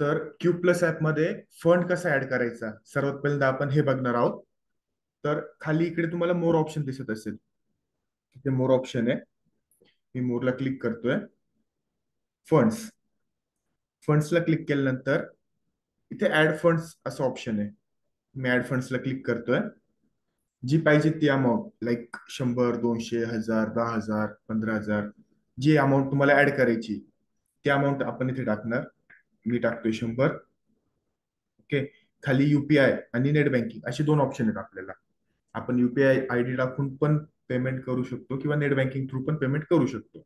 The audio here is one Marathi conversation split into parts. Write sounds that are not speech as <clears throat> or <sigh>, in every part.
तर क्यू प्लसमध्ये फंड कसा ऍड करायचा? सर्वात पहिल्यांदा आपण हे बघणार आहोत. तर खाली इकडे तुम्हाला मोर ऑप्शन दिसत असेल. इथे मोर ऑप्शन आहे. मी मोरला क्लिक करतोय. फंड्स फंड्सला क्लिक केल्यानंतर इथे ऍड फंड्स असं ऑप्शन आहे. मी ऍड फंड्सला क्लिक करतोय. जी पाहिजे ती अमाऊंट लाईक शंभर दोनशे हजार दहा हजार पंधरा हजार जी अमाऊंट तुम्हाला ऍड करायची ती अमाऊंट आपण इथे टाकणार. मी टाकतोय शंभर. ओके? खाली युपीआय आणि नेट बँकिंग असे दोन ऑप्शन आहेत आपल्याला. आपण युपीआय आय डी टाकून पण पेमेंट करू शकतो किंवा नेट बँकिंग थ्रू पण पेमेंट करू शकतो.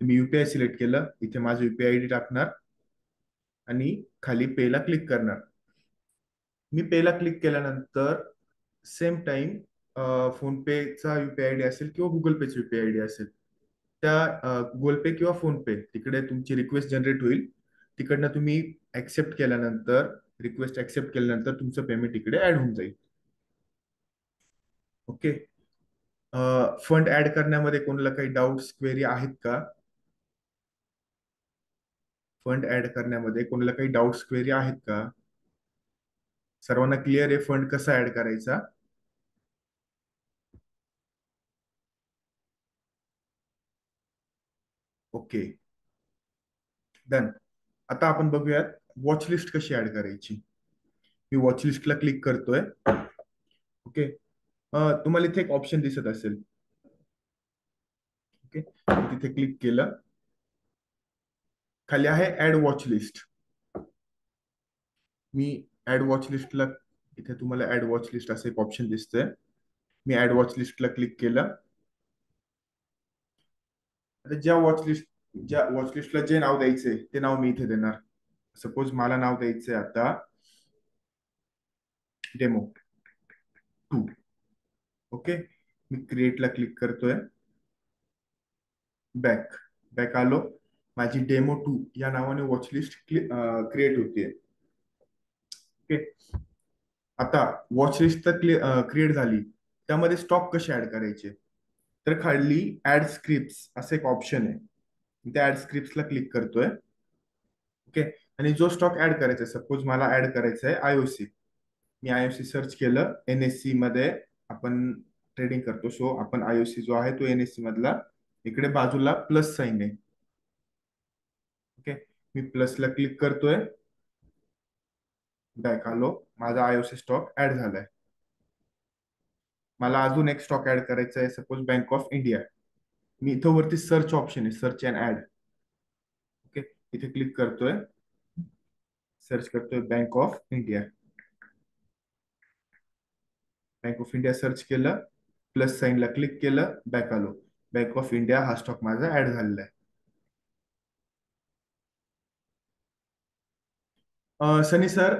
मी युपीआय सिलेक्ट केलं इथे माझं युपीआय आय डी टाकणार आणि खाली पेला क्लिक करणार. मी पेला क्लिक केल्यानंतर सेम टाइम फोन पेचा युपीआय आय डी असेल किंवा गुगल पेचा युपीआय आय डी असेल. त्या गुगल पे किंवा फोन पे तिकडे तुमची रिक्वेस्ट जनरेट होईल. तिकडनं तुम्ही ऍक्सेप्ट केल्यानंतर रिक्वेस्ट ऍक्सेप्ट केल्यानंतर तुमचं पेमेंट इकडे ऍड होऊन जाईल. ओके फंड ऍड करण्यामध्ये कोणाला काही डाऊट्स क्वेरी आहेत का? फंड ऍड करण्यामध्ये कोणाला काही डाऊट्स क्वेरी आहेत का? सर्वांना क्लिअर आहे फंड कसा ऍड करायचा? ओके डन आता आपण बघूयात वॉच लिस्ट कशी ऍड करायची. मी वॉचलिस्टला क्लिक करतोय. ओके तुम्हाला इथे एक ऑप्शन दिसत असेल. ओके तिथे क्लिक केलं. खाली आहे ऍड वॉच लिस्ट मी ऍड वॉच लिस्टला इथे तुम्हाला ऍड वॉच लिस्ट असं एक ऑप्शन दिसतंय. मी ऍड वॉच लिस्टला क्लिक केलं. आता ज्या वॉच लिस्ट ज्या वॉचलिस्टला जे नाव द्यायचंय ते नाव मी इथे देणार. सपोज मला नाव द्यायचंय आता डेमो टू ओके मी क्रिएटला क्लिक करतोय. बॅक बॅक आलो. माझी डेमो टू या नावाने वॉच लिस्ट क्रिएट होते ओके आता वॉच लिस्ट तर क्रिएट झाली. त्यामध्ये स्टॉक कसे ऍड करायचे? तर खाली ऍड स्क्रिप्ट असं एक ऑप्शन आहे. त्या ऍड स्क्रिप्टला क्लिक करतोय. ओके आणि जो स्टॉक ऍड करायचा आहे सपोज मला ऍड करायचा आहे आयओसी मी आयओसी सर्च केलं एनएससी मध्ये आपण ट्रेडिंग करतो. सो आपण आयओसी जो आहे तो एनएससी मधला इकडे बाजूला प्लस साईन आहे. ओके मी प्लसला क्लिक करतोय. बॅक आलो. माझा आयओसी स्टॉक ऍड झालाय. मला अजून एक स्टॉक ऍड करायचा आहे सपोज बँक ऑफ इंडिया मी इथं वरती सर्च ऑप्शन आहे सर्च अँड ऍड ओके इथे क्लिक करतोय. सर्च करतोय bank of India bank of India search केलं प्लस साईनला क्लिक केलं बॅक आलो. बँक ऑफ इंडिया हा स्टॉक माझा ऍड झालेला आहे. सनी सर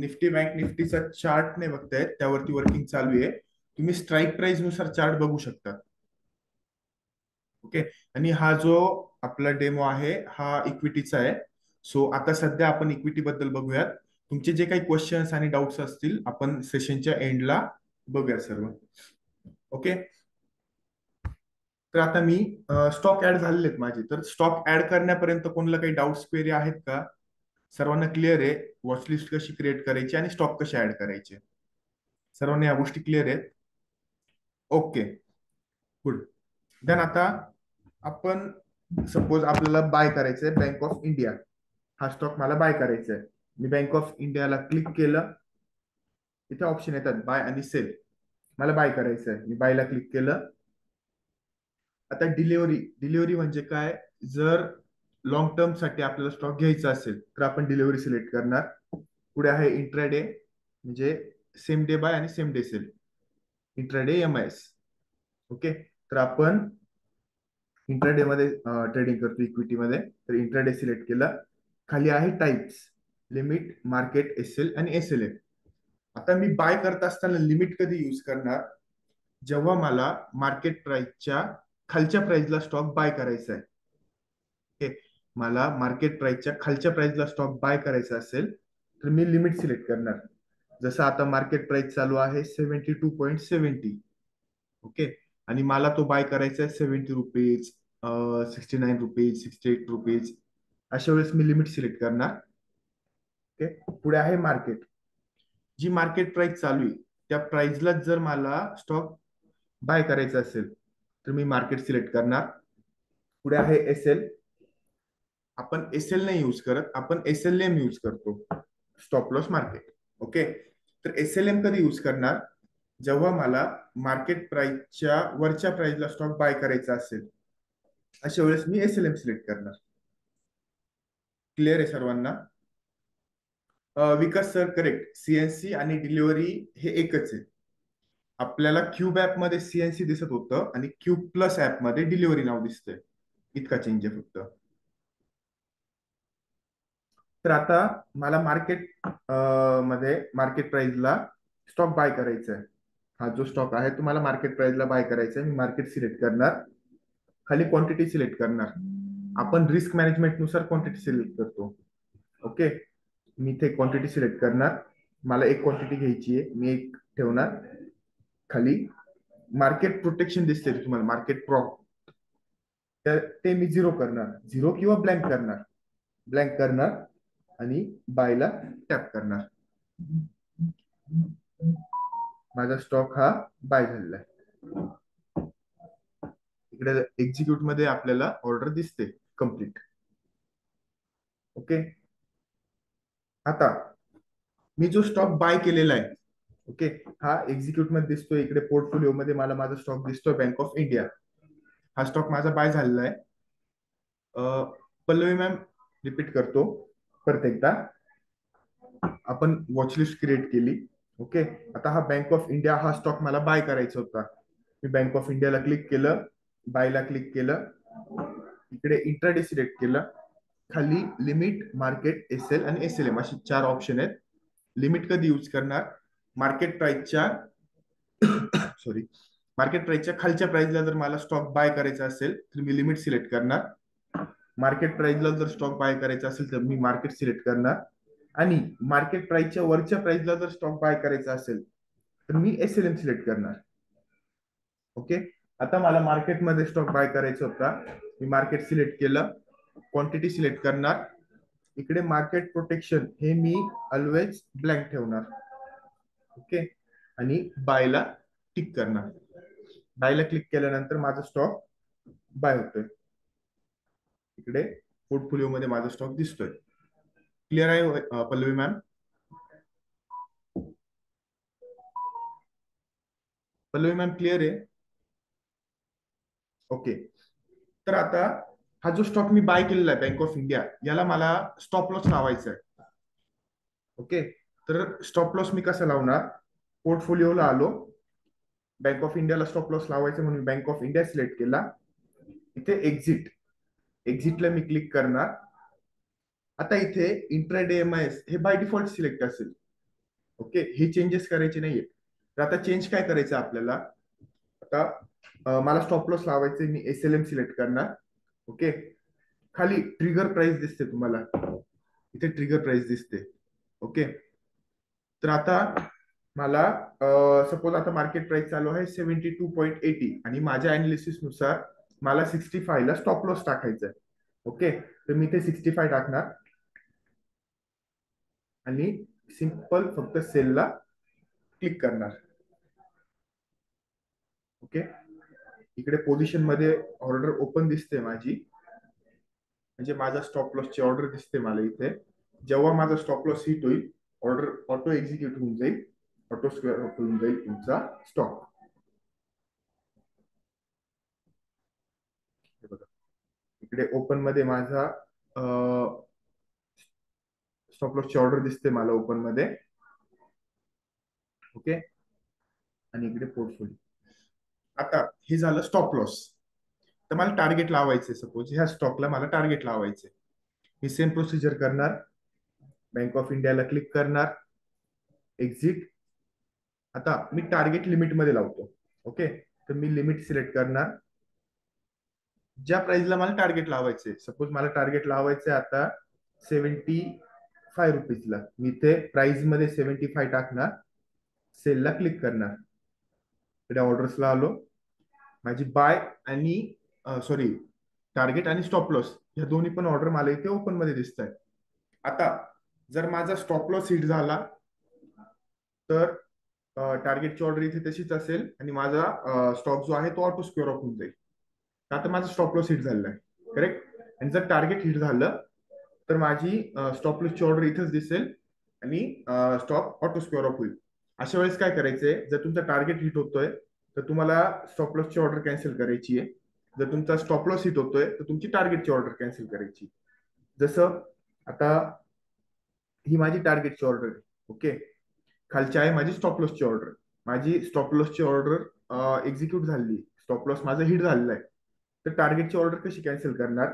निफ्टी बँक निफ्टीचा चार्ट नाही बघतायत त्यावरती वर्किंग चालू आहे. तुम्ही स्ट्राईक प्राइसनुसार चार्ट बघू शकता. ओके आणि हा जो आपला डेमो आहे हा इक्विटीचा आहे. सो आता सध्या आपण इक्विटी बद्दल बघूयात. तुमचे जे काही क्वेश्चन्स आणि डाऊट्स असतील आपण सेशनच्या एंडला बघूया सर्व. ओके तर आता मी स्टॉक ऍड झालेले आहेत माझे. तर स्टॉक ऍड करण्यापर्यंत कोणाला काही डाऊट्स क्वेरी आहेत का? सर्वांना क्लिअर आहे. वॉच लिस्ट कशी क्रिएट करायची आणि स्टॉक कसे ऍड करायचे? सर्वांना या गोष्टी क्लिअर आहेत. ओके गुड देन आता आपण सपोज आपल्याला बाय करायचंय बँक ऑफ इंडिया हा स्टॉक मला बाय करायचा आहे मी बँक ऑफ इंडियाला क्लिक केलं. इथे ऑप्शन येतात बाय आणि सेल मला बाय करायचं आहे मी बायला क्लिक केलं. आता डिलिव्हरी डिलिव्हरी म्हणजे काय? जर लॉंग टर्मसाठी आपल्याला स्टॉक घ्यायचा असेल तर आपण डिलिव्हरी सिलेक्ट करणार. पुढे आहे इंट्राडे म्हणजे सेम डे बाय आणि same day sell intraday M I S okay तर आपण इंट्राडे मध्ये ट्रेडिंग करतो इक्विटी मध्ये. तर इंट्राडे सिलेक्ट केला. खाली आहे types limit market S L आणि एस एल आता मी बाय करत असताना लिमिट कधी यूज करणार? जेव्हा मला मार्केट प्राइसच्या खालच्या प्राइसला स्टॉक बाय करायचा आहे. ओके मला मार्केट प्राइसच्या खालच्या प्राइसला स्टॉक बाय करायचा असेल तर मी लिमिट सिलेक्ट करणार. जसं आता मार्केट प्राइस चालू आहे seventy two point seventy okay आणि मला तो बाय करायचा आहे seventy rupees sixty nine rupees sixty eight rupees अशा वेळेस मी लिमिट सिलेक्ट करणार. ओके पुढे आहे मार्केट जी मार्केट प्राइस चालू आहे त्या प्राइसला जर मला स्टॉक बाय करायचा असेल तर मी मार्केट सिलेक्ट करणार. पुढे आहे एस एल आपण एस एल नाही यूज करत आपण एस एल एम यूज करतो. स्टॉप लॉस मार्केट ओके तर एस एल एम कधी यूज करणार? जेव्हा मला मार्केट प्राइसच्या वरच्या प्राइसला स्टॉक बाय करायचा असेल अशा वेळेस मी एस एल एम सिलेक्ट करणार. क्लिअर आहे सर्वांना? विकास सर करेक्ट सीएनसी आणि डिलिव्हरी हे एकच आहे. आपल्याला क्यूब ऍपमध्ये सीएनसी दिसत होतं आणि क्यूब प्लस ऍपमध्ये डिलिव्हरी नाव दिसतंय. इतका चेंज आहे फक्त. तर आता मला मार्केटमध्ये मार्केट प्राइसला स्टॉक बाय करायचा आहे हा जो स्टॉक आहे तुम्हाला मार्केट प्राइसला बाय करायचा आहे मी मार्केट सिलेक्ट करणार. खाली क्वांटिटी सिलेक्ट करणार. आपण रिस्क मॅनेजमेंटनुसार क्वांटिटी सिलेक्ट करतो. ओके मी इथे क्वांटिटी सिलेक्ट करणार. मला एक क्वांटिटी घ्यायची आहे मी एक ठेवणार. खाली मार्केट प्रोटेक्शन दिसते तुम्हाला मार्केट प्रॉप तर ते मी झिरो करणार. झिरो किंवा ब्लँक करणार. ब्लँक करणार आणि बायला टॅप करणार. माझा स्टॉक हा बाय झालेला आहे. इकडे एक्झिक्यूटमध्ये आपल्याला ऑर्डर दिसते कंप्लीट ओके आता मी जो स्टॉक बाय केलेला आहे ओके हा एक्झिक्यूटमध्ये दिसतोय इकडे पोर्टफोलिओ मध्ये मला माझा स्टॉक दिसतोय बँक ऑफ इंडिया हा स्टॉक माझा बाय झालेला आहे. पल्लवी मॅम रिपीट करतो. परत एकदा. आपण वॉचलिस्ट क्रिएट केली. ओके आता हा बँक ऑफ इंडिया हा स्टॉक मला बाय करायचा होता. मी बँक ऑफ इंडियाला क्लिक केलं बायला क्लिक केलं इकडे इंट्राडे सिलेक्ट केलं. खाली लिमिट मार्केट एस एल आणि एस एल एम अशी चार ऑप्शन आहेत. लिमिट कधी यूज करणार? मार्केट प्राइसच्या सॉरी मार्केट प्राइसच्या खालच्या प्राइसला जर मला स्टॉक बाय करायचा असेल तर मी लिमिट सिलेक्ट करणार. मार्केट प्राइसला जर स्टॉक बाय करायचा असेल तर मी मार्केट सिलेक्ट करणार. आणि मार्केट प्राइसच्या वरच्या प्राइसला जर स्टॉक बाय करायचा असेल तर मी एस एल एम सिलेक्ट करणार. ओके आता मला मार्केटमध्ये स्टॉक बाय करायचा होता. मी मार्केट सिलेक्ट केलं. क्वांटिटी सिलेक्ट करणार. इकडे मार्केट प्रोटेक्शन हे मी ऑलवेज ब्लँक ठेवणार. ओके आणि बायला टिक करणार. बायला क्लिक केल्यानंतर माझा स्टॉक बाय होतोय. इकडे पोर्टफोलिओ मध्ये माझा स्टॉक दिसतोय. क्लिअर आहे Pallavi ma'am? Pallavi ma'am clear आहे ओके तर आता, हा जो स्टॉक मी बाय केलेला आहे बँक ऑफ़ इंडिया याला मला स्टॉप लॉस लावायचा आहे. ओके तर स्टॉप लॉस मी कसं लावणार? पोर्टफोलिओला आलो. बँक ऑफ़ इंडियाला स्टॉप लॉस लावायचं म्हणून बँक ऑफ़ इंडिया सिलेक्ट केला. इथे एक्झिट एक्झिटला मी क्लिक करणार. आता इथे इंट्राडे एम एस हे बाय डिफॉल्ट सिलेक्ट असेल. ओके हे चेंजेस करायचे नाहीये. तर आता चेंज काय करायचं आपल्याला? आता मला स्टॉप लॉस लावायचे मी एस एल एम सिलेक्ट करणार. ओके खाली ट्रिगर प्राइस दिसते तुम्हाला. इथे ट्रिगर प्राइस दिसते. ओके तर आता मला सपोज आता मार्केट प्राइस चालू आहे सेव्हन्टी टू पॉईंट एटी आणि माझ्या अनालिसिसनुसार मला सिक्स्टी फायला स्टॉप लॉस टाकायचा आहे ओके तर मी ते सिक्स्टी फाय टाकणार. आणि सिंपल फक्त सेलला क्लिक करणार. ओके इकडे पोझिशनमध्ये ऑर्डर ओपन दिसते माझी. म्हणजे माझा स्टॉप लॉसची ऑर्डर दिसते मला इथे. जेव्हा माझा स्टॉप लॉस हिट होईल ऑर्डर ऑटो एक्झिक्यूट होऊन जाईल. ऑटो स्क्वेअर होऊन जाईल तुमचा स्टॉक इकडे ओपनमध्ये माझा स्टॉप लॉसची ऑर्डर दिसते मला ओपनमध्ये. ओके आणि इकडे पोर्टफोलिओ आता हे झालं स्टॉप लॉस तर मला टार्गेट लावायचे सपोज ह्या स्टॉकला मला टार्गेट लावायचे मी सेम प्रोसिजर करणार. बँक ऑफ इंडियाला क्लिक करणार. एक्झिट आता मी टार्गेट लिमिटमध्ये लावतो. ओके तर मी लिमिट सिलेक्ट करणार. ज्या प्राइसला मला टार्गेट लावायचे सपोज मला टार्गेट लावायचे आता सेव्हन्टी फाय रुपीजला मी ते प्राइसमध्ये सेव्हन्टी फाय टाकणार सेलला क्लिक करणार. इकडे ऑर्डर्सला आलो. माझी बाय आणि सॉरी टार्गेट आणि स्टॉप लॉस या दोन्ही पण ऑर्डर मला इथे ओपनमध्ये दिसत आहेत आता जर माझा स्टॉप लॉस हिट झाला तर टार्गेटची ऑर्डर इथे तशीच असेल आणि माझा स्टॉक जो आहे तो ऑटो स्क्वेअर ऑफ होऊन जाईल. आता माझा स्टॉप लॉस हिट झालेला आहे. करेक्ट आणि जर टार्गेट हिट झालं तर माझी स्टॉप लॉसची ऑर्डर इथंच दिसेल आणि स्टॉप ऑटो स्क्वेअर ऑफ होईल. अशा वेळेस काय करायचंय जर तुमचा टार्गेट हिट होतोय तर तुम्हाला स्टॉप लॉसची ऑर्डर कॅन्सल करायची आहे. जर तुमचा स्टॉप लॉस हिट होतोय तर तुमची टार्गेटची ऑर्डर कॅन्सल करायची जसं आता ही माझी टार्गेटची ऑर्डर आहे ओके खालची आहे माझी स्टॉप लॉसची ऑर्डर माझी स्टॉप लॉसची ऑर्डर एक्झिक्यूट झाली. स्टॉप लॉस माझा हिट झालेला आहे. तर टार्गेटची ऑर्डर कशी कॅन्सल करणार?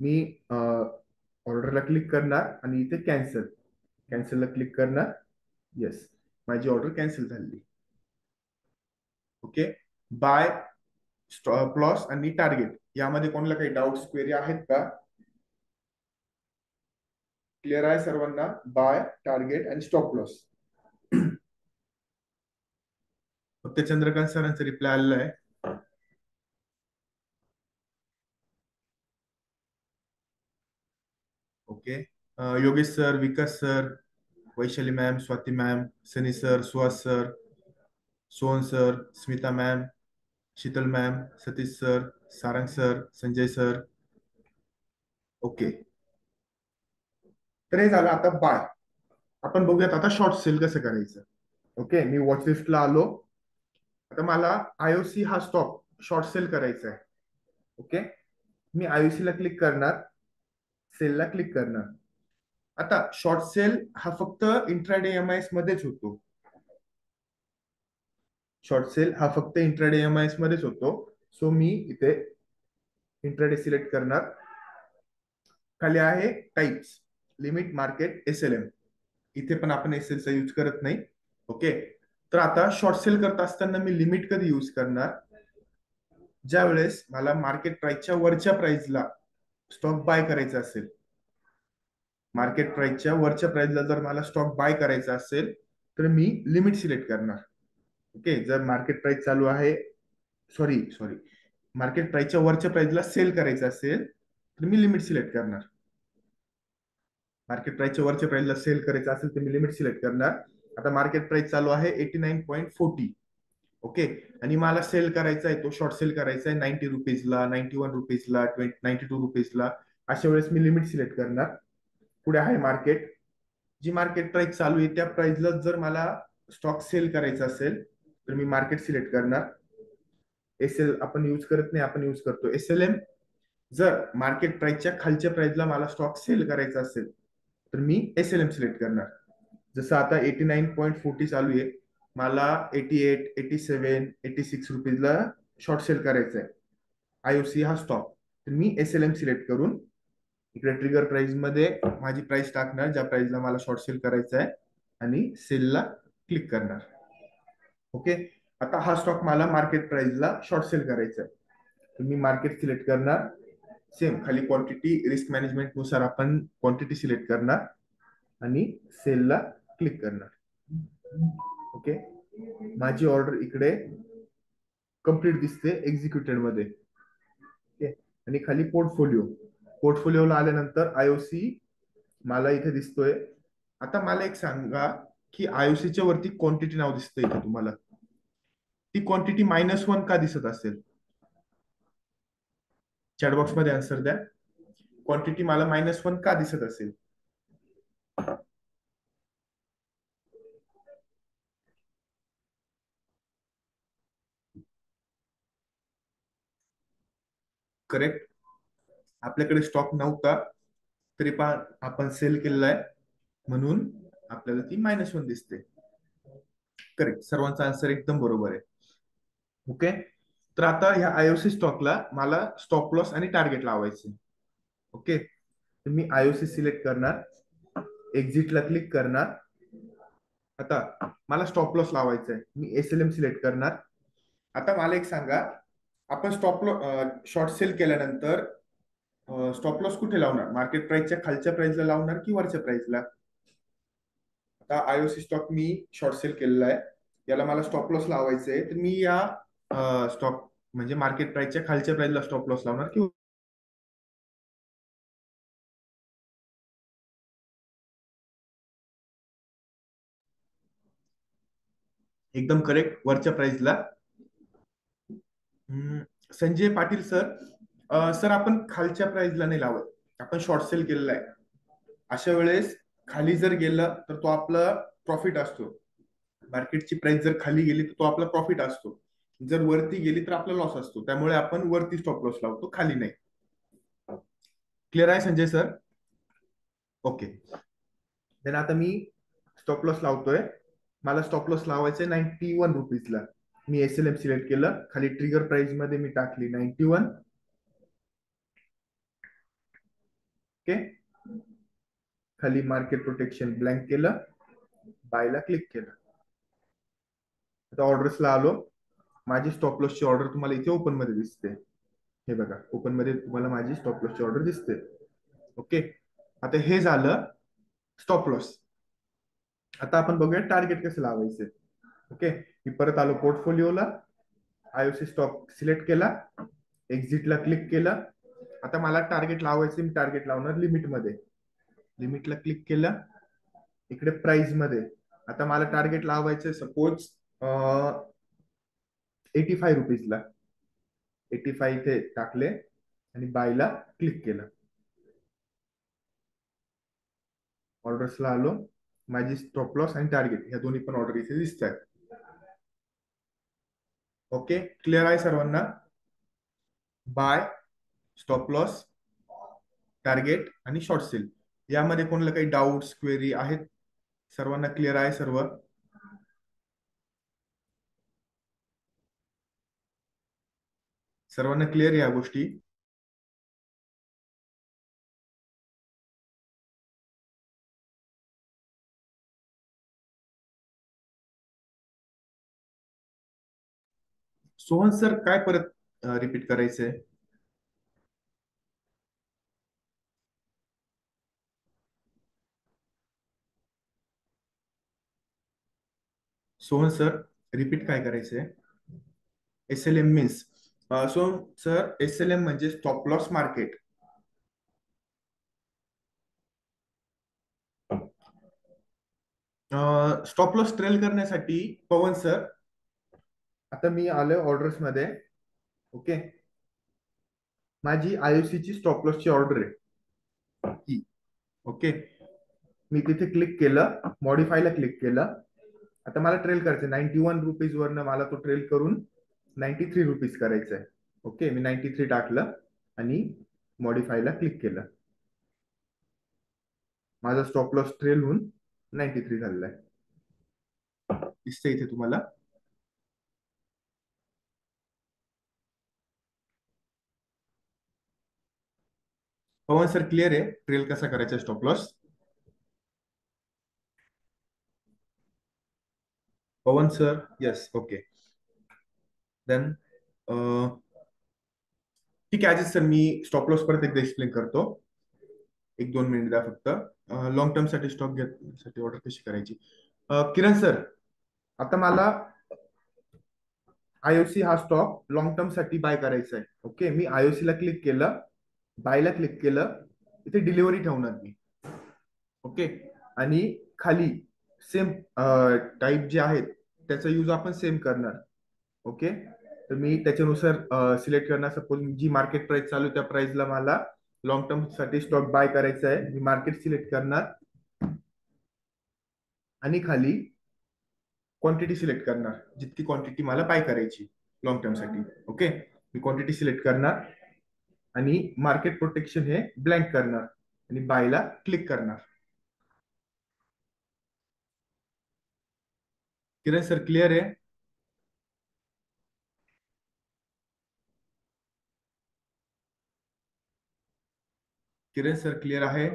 मी ऑर्डरला क्लिक करणार आणि इथे कॅन्सल. कॅन्सलला क्लिक करणार. येस माझी ऑर्डर कॅन्सल झाली. ओके बाय प्लॉस आणि टार्गेट यामध्ये कोणाला काही डाऊट्स क्वेरी आहेत का? क्लिअर आहे सर्वांना? बाय टार्गेट आणि स्टॉप लॉस <clears throat> फक्त चंद्रकांत सरांचा रिप्लाय आलेला आहे. Okay. Yogesh sir Vikas sir Vaishali ma'am Swati ma'am Sunny sir Suhas sir Sohan sir Smita ma'am Sheetal ma'am Satish sir Sarang sir Sanjay sir. Okay. तर हे झालं आता बाय आपण बघूयात आता शॉर्ट सेल कसं करायचं. ओके मी वॉच लिस्टला आलो. आता मला आयओसी हा स्टॉक शॉर्ट सेल करायचा आहे. ओके? मी आयओसी ला क्लिक करणार. सेलला क्लिक करणार आता शॉर्ट सेल हा फक्त इंट्राडे एम आय एस मध्येच होतो. शॉर्ट सेल हा फक्त इंट्राडे एम आय एस मध्येच होतो. सो मी इथे इंट्राडे सिलेक्ट करणार. खाली आहे types limit market S L M इथे पण आपण एस एल चा यूज करत नाही. ओके तर आता शॉर्ट सेल करत असताना मी लिमिट कधी यूज करणार? ज्या वेळेस मला मार्केट प्राइसच्या वरच्या प्राइसला स्टॉक बाय करायचा असेल. मार्केट प्राइसच्या वरच्या प्राइसला जर मला स्टॉक बाय करायचा असेल तर मी लिमिट सिलेक्ट करणार. ओके जर मार्केट प्राइस चालू आहे सॉरी सॉरी मार्केट प्राइसच्या वरच्या प्राइसला सेल करायचं असेल तर मी लिमिट सिलेक्ट करणार. मार्केट प्राइसच्या वरच्या प्राइसला सेल करायचं असेल तर मी लिमिट सिलेक्ट करणार. आता मार्केट प्राइस चालू आहे eighty nine point forty okay? आणि मला सेल करायचा आहे तो शॉर्ट सेल करायचा आहे नाईन्टी रुपीजला नाईन्टी वन रुपीजला ट्वेंटी नाईन्टी टू रुपीजला अशा वेळेस मी लिमिट सिलेक्ट करणार. पुढे आहे मार्केट जी मार्केट प्राइस चालू आहे त्या प्राइसला जर मला स्टॉक सेल करायचा असेल तर मी मार्केट सिलेक्ट करणार. एस एल आपण यूज करत नाही आपण यूज करतो. एस एल एम जर मार्केट प्राइसच्या खालच्या प्राइसला मला स्टॉक सेल करायचा असेल तर मी एस एल एम सिलेक्ट करणार. जसं आता एटी नाईन पॉईंट फोर्टी चालू आहे मला eighty eight eighty seven eighty six रुपीजला short sell करायचा आहे आयओसी हा स्टॉक तर मी एस एल एम सिलेक्ट करून इकडे ट्रिगर प्राइसमध्ये माझी प्राइस टाकणार ज्या प्राइसला मला शॉर्ट सेल करायचा आहे आणि सेलला क्लिक करणार. ओके आता हा स्टॉक मला मार्केट प्राइसला शॉर्ट सेल करायचा आहे तर मी मार्केट सिलेक्ट करणार. सेम खाली क्वांटिटी रिस्क मॅनेजमेंटनुसार आपण क्वांटिटी सिलेक्ट करणार आणि सेलला क्लिक करणार. ओके माझी ऑर्डर इकडे कंप्लीट दिसते एक्झिक्युटेडमध्ये. ओके आणि खाली पोर्टफोलिओ पोर्टफोलिओला आल्यानंतर आयओसी मला इथे दिसतोय. आता मला एक सांगा की आयओसीच्या वरती क्वांटिटी नाव दिसतंय इथे तुम्हाला? ती क्वांटिटी मायनस वन का दिसत असेल? चॅटबॉक्समध्ये आन्सर द्या. क्वांटिटी मला मायनस वन का दिसत असेल? करेक्ट आपल्याकडे स्टॉक नव्हता तरी पण आपण सेल केलेला आहे. म्हणून आपल्याला ती मायनस वन दिसते. करेक्ट सर्वांचा आन्सर एकदम बरोबर आहे. ओके तर आता ह्या आयओसी स्टॉकला मला स्टॉप लॉस आणि टार्गेट लावायचे. ओके तर मी आयओसी सिलेक्ट करणार. एक्झिटला क्लिक करणार. आता मला स्टॉप लॉस लावायचा आहे मी एस एल एम सिलेक्ट करणार. आता मला एक सांगा आपण स्टॉप शॉर्ट सेल केल्यानंतर स्टॉप लॉस कुठे लावणार? मार्केट प्राइसच्या खालच्या प्राइसला लावणार की वरच्या प्राइसला आता आयओसी स्टॉक मी शॉर्ट सेल केलेला आहे. याला मला स्टॉप लॉस लावायचं आहे तर मी या स्टॉक म्हणजे मार्केट प्राइसच्या खालच्या प्राइसला स्टॉप लॉस लावणार की एकदम करेक्ट वरच्या प्राइसला संजय पाटील सर सर आपण खालच्या प्राइसला नाही लावत. आपण शॉर्ट सेल केलेला आहे. अशा वेळेस खाली जर गेलं तर तो आपला प्रॉफिट असतो. मार्केटची प्राइस जर खाली गेली तर तो आपला प्रॉफिट असतो. जर वरती गेली तर आपला लॉस असतो. त्यामुळे आपण वरती स्टॉप लॉस लावतो खाली नाही. क्लिअर आहे संजय सर? ओके देन आता मी स्टॉप लॉस लावतोय. मला स्टॉप लॉस लावायचं नाईन्टी वन रुपीजला मी एस एल एम सिलेक्ट केलं. खाली ट्रिगर प्राइसमध्ये मी टाकली नाईन्टी वन ओके खाली मार्केट प्रोटेक्शन ब्लँक केलं. बायला क्लिक केलं. आता ऑर्डर्सला आलो. माझी स्टॉप लॉसची ऑर्डर तुम्हाला इथे ओपनमध्ये दिसते. हे बघा ओपनमध्ये तुम्हाला माझी स्टॉप लॉसची ऑर्डर दिसते. ओके आता हे झालं स्टॉप लॉस आता आपण बघूया टार्गेट कसं लावायचे. ओके मी परत आलो पोर्टफोलिओला आयओसी स्टॉक सिलेक्ट केला. एक्झिटला क्लिक केलं. आता मला टार्गेट लावायचं मी टार्गेट लावणार लिमिटमध्ये. लिमिटला क्लिक केलं. इकडे प्राइसमध्ये. आता मला टार्गेट लावायचं सपोज एटी फाय रुपीजला एटी फाय इथे टाकले आणि बायला क्लिक केलं. ऑर्डर्सला आलो. माझी स्टॉप लॉस आणि टार्गेट ह्या दोन्ही पण ऑर्डर इथे दिसत आहेत ओके? क्लिअर आहे सर्वांना? बाय स्टॉप लॉस टार्गेट आणि शॉर्ट सेल यामध्ये कोणाला काही डाऊट्स क्वेरी आहेत? सर्वांना क्लिअर आहे सर्व? सर्वांना क्लिअर या गोष्टी? सोहन सर परत रिपीट करायचंय? सोहन सर रिपीट काय S L M means so sir S L M stop loss market stop loss trail करण्यासाठी पवन सर आता मी आलोय ऑर्डर्समध्ये. ओके माझी आयओसी ची स्टॉप ची ऑर्डर आहे. ओके मी तिथे क्लिक केलं. मॉडिफायला क्लिक केलं. आता मला ट्रेल करायचं नाईन्टी वन रुपीज वरनं मला तो ट्रेल करून नाईन्टी थ्री रुपीज करायचं आहे ओके मी नाईन्टी थ्री टाकलं आणि मॉडिफायला क्लिक केलं. माझा स्टॉप लॉस ट्रेल होऊन नाईन्टी थ्री झालेला आहे. दिसतंय इथे तुम्हाला? पवन सर क्लिअर आहे? ट्रेल कसा करायचा stop loss Pavan sir yes okay then ठीक आहे अजित सर मी स्टॉप लॉस परत एकदा एक्सप्लेन करतो. एक दोन मिनिट द्या फक्त. लॉंग टर्मसाठी स्टॉक घेण्यासाठी ऑर्डर कशी करायची? किरण सर आता मला आयओसी हा स्टॉक लॉंग टर्मसाठी बाय करायचा आहे. ओके मी आयओसी ला क्लिक केलं. बायला क्लिक केलं इथे डिलिव्हरी ठेवणार मी. ओके? आणि खाली सेम टाईप जे आहेत त्याचा यूज आपण सेम करणार. ओके? तर मी त्याच्यानुसार सिलेक्ट करणार. सपोज जी मार्केट प्राइस चालू त्या प्राइसला मला लॉंग टर्मसाठी स्टॉक बाय करायचा आहे. मी मार्केट सिलेक्ट करणार. आणि खाली क्वांटिटी सिलेक्ट करणार. जितकी क्वांटिटी मला बाय करायची लॉंग टर्मसाठी. ओके? मी क्वांटिटी सिलेक्ट करणार. आणि मार्केट प्रोटेक्शन हे ब्लँक करणार आणि बायला क्लिक करणार. किरण सर क्लिअर आहे? किरण सर क्लिअर आहे?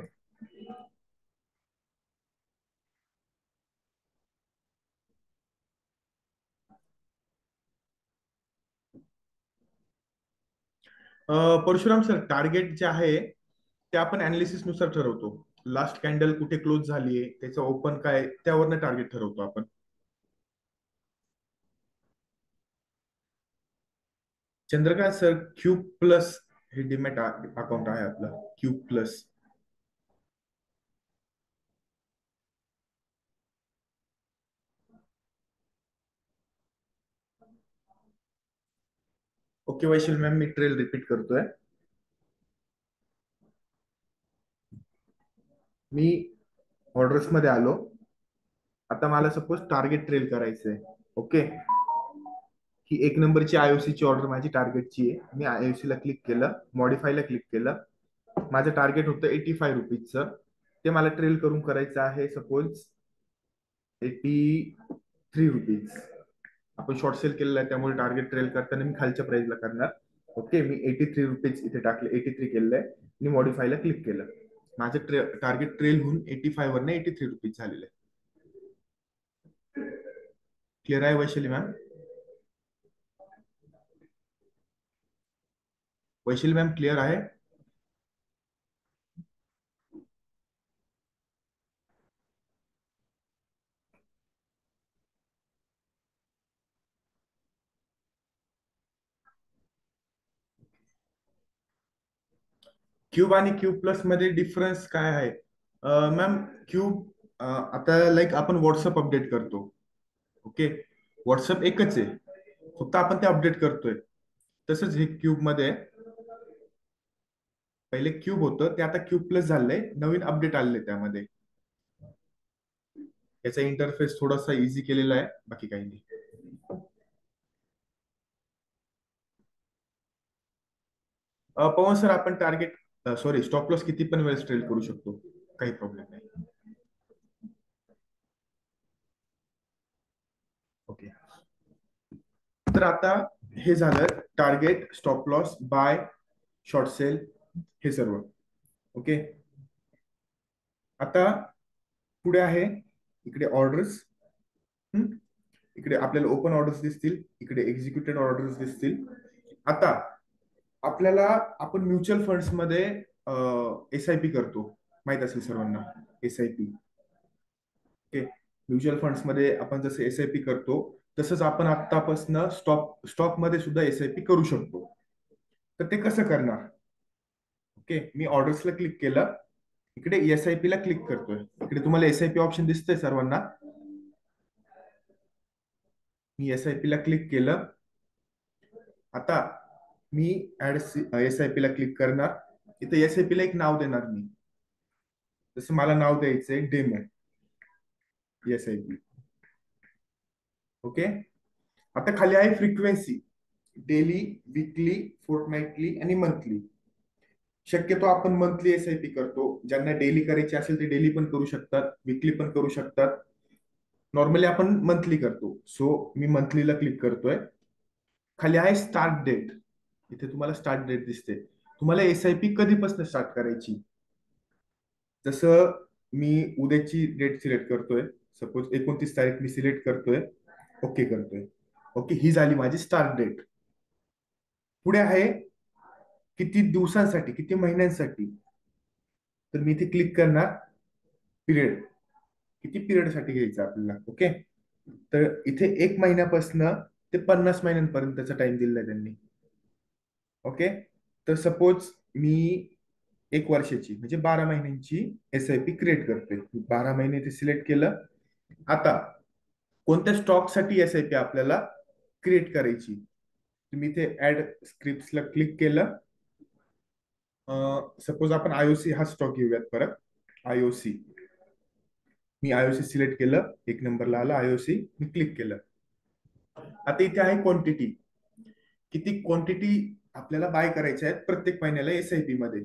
परशुराम सर टार्गेट जे आहे ते आपण अनालिसिसनुसार ठरवतो. लास्ट कॅन्डल कुठे क्लोज झालीये त्याचं ओपन काय त्यावरनं टार्गेट ठरवतो आपण. चंद्रकांत सर क्यू प्लस हे डिमेट अकाउंट आहे आपलं. Q plus okay Vaishali ma'am मी ट्रेल रिपीट करतोय. मी ऑर्डर्समध्ये आलो. आता मला सपोज टार्गेट ट्रेल करायचंय ओके? ही एक नंबरची आयओसी ची ऑर्डर माझी टार्गेटची आहे. मी आयओसी ला क्लिक केलं मॉडिफायला क्लिक केलं. माझं टार्गेट होतं एटी फाय रुपीजचं ते मला ट्रेल करून करायचं आहे सपोज एटी थ्री रुपीज आपण शॉर्ट सेल केलेला आहे त्यामुळे टार्गेट ट्रेल करताना मी खालच्या प्राइसला करणार. ओके मी एटी थ्री रुपीज इथे टाकले एटी थ्री केलंय मी मॉडीफायला क्लिक केलं. माझं ट्रे टार्गेट ट्रेल होऊन एटी फाय वरनं एटी थ्री रुपीज झालेलं आहे. क्लिअर आहे Vaishali ma'am Vaishali ma'am clear आहे? क्यूब आणि क्यूब प्लसमध्ये डिफरन्स काय आहे? मॅम क्यूब आता लाईक आपण व्हॉट्सअप अपडेट करतो. ओके व्हॉट्सअप एकच आहे. फक्त आपण ते अपडेट करतोय. तसंच हे क्यूबमध्ये पहिले क्यूब होतं. ते आता क्यूब प्लस झालंय. नवीन अपडेट आलेले त्यामध्ये. याचा इंटरफेस थोडासा इझी केलेला आहे. बाकी काही नाही. पवन सर आपण टार्गेट सॉरी स्टॉप लॉस किती पण वेळेस ट्रेल करू शकतो. काही प्रॉब्लेम नाही. ओके तर आता हे झालं target stop loss buy short sell हे सर्व. ओके आता पुढे आहे इकडे ऑर्डर्स इकडे आपल्याला ओपन ऑर्डर्स दिसतील इकडे एक्झिक्युटेड ऑर्डर्स दिसतील. आता आपल्याला आपण म्युच्युअल फंड्समध्ये एस आय पी करतो. माहीत असेल सर्वांना S I P okay? Mutual फंड्समध्ये आपण जसं एस आय पी करतो तसंच आपण आतापासून स्टॉक स्टॉकमध्ये सुद्धा एस आय पी करू शकतो. तर ते कसं करणार? ओके? मी ऑर्डर्सला क्लिक केलं. इकडे एस आय पी ला क्लिक करतोय. इकडे तुम्हाला एस आय पी ऑप्शन दिसतंय सर्वांना. मी एस आय पी ला क्लिक केलं. आता मी ऍड एस आय पी ला क्लिक करणार. इथे एस आय पी ला एक नाव देणार मी. जसं मला नाव द्यायचंय demo S I P okay आता खाली आहे फ्रिक्वेन्सी डेली विकली फोर्टनाईटली आणि मंथली शक्यतो आपण मंथली एस आय पी करतो. ज्यांना डेली करायची असेल ते डेली पण करू शकतात विकली पण करू शकतात. नॉर्मली आपण मंथली करतो. सो मी मंथलीला क्लिक करतोय. खाली आहे स्टार्ट डेट इथे तुम्हाला स्टार्ट डेट दिसते. तुम्हाला एस आय पी कधीपासून स्टार्ट करायची? जसं मी उद्याची डेट सिलेक्ट करतोय. सपोज एकोणतीस तारीख मी सिलेक्ट करतोय. ओके करतोय. ओके ही झाली माझी स्टार्ट डेट पुढे आहे किती दिवसांसाठी किती महिन्यांसाठी? तर मी इथे क्लिक करणार. पिरियड किती पिरियडसाठी घ्यायचं आपल्याला? ओके तर इथे एक महिन्यापासून ते पन्नास महिन्यांपर्यंतचा टाइम दिलेला त्यांनी. ओके? तर सपोज मी एक वर्षाची म्हणजे बारा महिन्यांची एस आय पी क्रिएट करते बारा महिने ते सिलेक्ट केलं. आता कोणत्या स्टॉकसाठी एस आय पी आपल्याला क्रिएट करायची? तुम्ही इथे ऍड स्क्रिप्टला क्लिक केलं. सपोज आपण आयओसी हा स्टॉक घेऊयात परत. आयओसी मी आयओसी सिलेक्ट केलं. एक नंबरला आला आयओसी मी क्लिक केलं. आता इथे आहे क्वांटिटी किती क्वांटिटी आपल्याला बाय करायचे आहेत प्रत्येक महिन्याला एस आय पी मध्ये.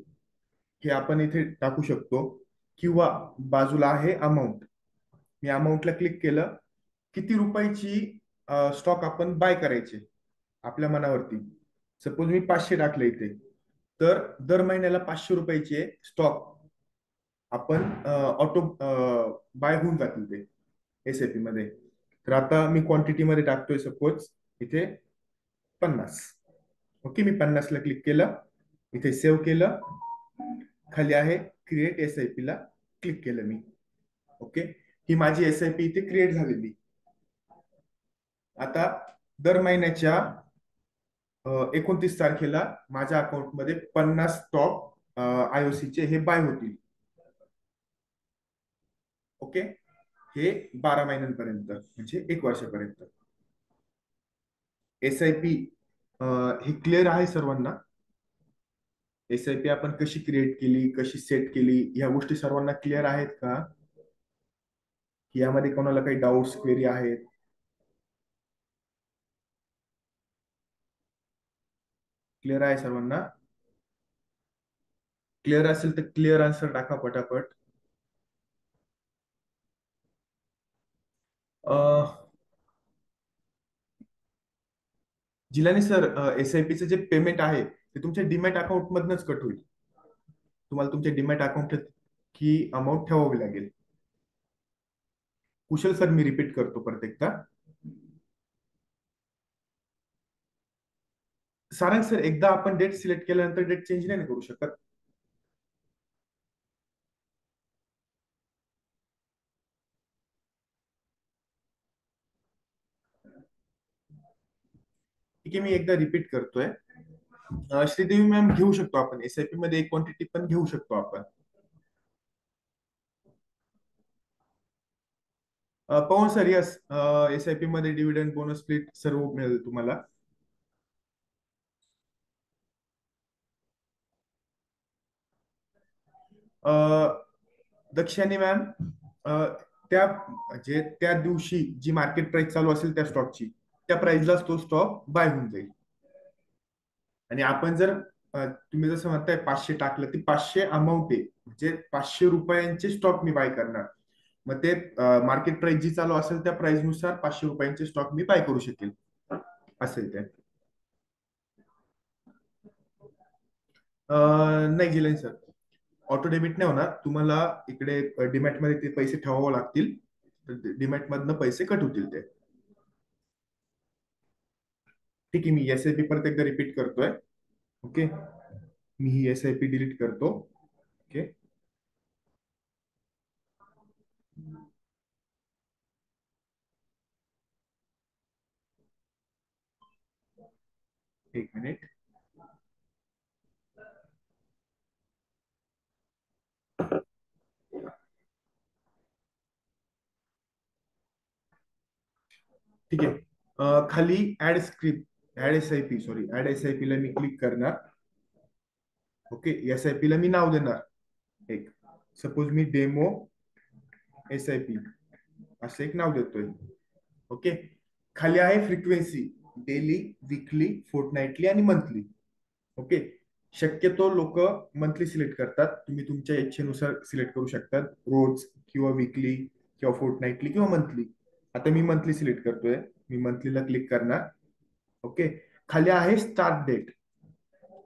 हे आपण इथे टाकू शकतो. किंवा बाजूला आहे अमाऊंट मी अमाऊंटला क्लिक केलं किती रुपयाची स्टॉक आपण बाय करायचे आपल्या मनावरती. सपोज मी पाचशे टाकले इथे. तर दर महिन्याला पाचशे रुपयाचे स्टॉक आपण ऑटो बाय होऊन जातील ते एस आय पी मध्ये. तर आता मी क्वांटिटी मध्ये टाकतोय सपोज इथे पन्नास. ओके मी पन्नासला क्लिक केलं. इथे सेव्ह केलं. खाली आहे क्रिएट एस आय पी ला क्लिक केलं मी. ओके? ही माझी एस आय पी इथे क्रिएट झालेली. आता दर महिन्याच्या एकोणतीस तारखेला माझ्या अकाउंटमध्ये पन्नास स्टॉक आयओसीचे हे बाय होतील. ओके? हे बारा महिन्यांपर्यंत म्हणजे एक वर्षापर्यंत. एस आय पी हे क्लिअर आहे सर्वांना? एस आय पी आपण कशी क्रिएट केली कशी सेट केली या गोष्टी सर्वांना क्लिअर आहेत का? यामध्ये कोणाला काही डाऊट्स क्वेरी आहेत? क्लिअर आहे सर्वांना? क्लिअर असेल तर क्लिअर आन्सर टाका पटापट. जिलानी सर एस आय पीचं जे पेमेंट आहे ते तुमच्या डीमॅट अकाउंट मधनच कट होईल. तुम्हाला तुमच्या डीमॅट अकाउंट की अमाऊंट ठेवावी लागेल. कुशल सर मी रिपीट करतो परत एकदा. सारंग सर एकदा आपण डेट सिलेक्ट केल्यानंतर डेट चेंज नाही करू शकत? ठीक आहे मी एकदा रिपीट करतोय. श्रीदेवी मॅम घेऊ शकतो आपण. एसआयपी मध्ये एक क्वांटिटी पण घेऊ शकतो आपण. पवन सर यस एसआयपी मध्ये डिव्हिडंड बोनस स्प्लिट सर्व मिळेल तुम्हाला. दक्षिणी मॅम त्या जे त्या दिवशी जी मार्केट प्राइस चालू असेल त्या स्टॉकची त्या प्राइसलाच तो स्टॉक बाय होऊन जाईल. आणि आपण जर तुम्ही जसं म्हणताय पाचशे टाकलं ते पाचशे अमाऊंट आहे. म्हणजे पाचशे रुपयांचे स्टॉक मी बाय करणार. मग ते मार्केट प्राइस जी चालू असेल त्या प्राइसनुसार पाचशे रुपयांचे स्टॉक मी बाय करू शकेल. असेल ते. नाही गेले सर ऑटो डेबिट नाही होणार. तुम्हाला इकडे डीमॅटमध्ये ते पैसे ठेवावं लागतील. डीमॅट मधनं पैसे कट होतील ते. ठीक आहे मी एस आय पी परत एकदा रिपीट करतोय. ओके मी ही एस आय पी डिलीट करतो. ओके एक मिनिट ठीक आहे खाली add script add S I P sorry add S I P ला मी क्लिक करणार. ओके एस आय पी ला मी नाव देणार. एक. सपोज मी डेमो एस आय पी असं एक नाव देतोय. ओके खाली आहे फ्रिक्वेन्सी डेली विकली फोर्टनाईटली आणि मंथली ओके शक्यतो लोक मंथली सिलेक्ट करतात. तुम्ही तुमच्या इच्छेनुसार सिलेक्ट करू शकतात. रोज किंवा विकली किंवा फोर्टनाईटली किंवा मंथली आता मी मंथली सिलेक्ट करतोय. मी मंथलीला क्लिक करणार. ओके? खाली आहे स्टार्ट डेट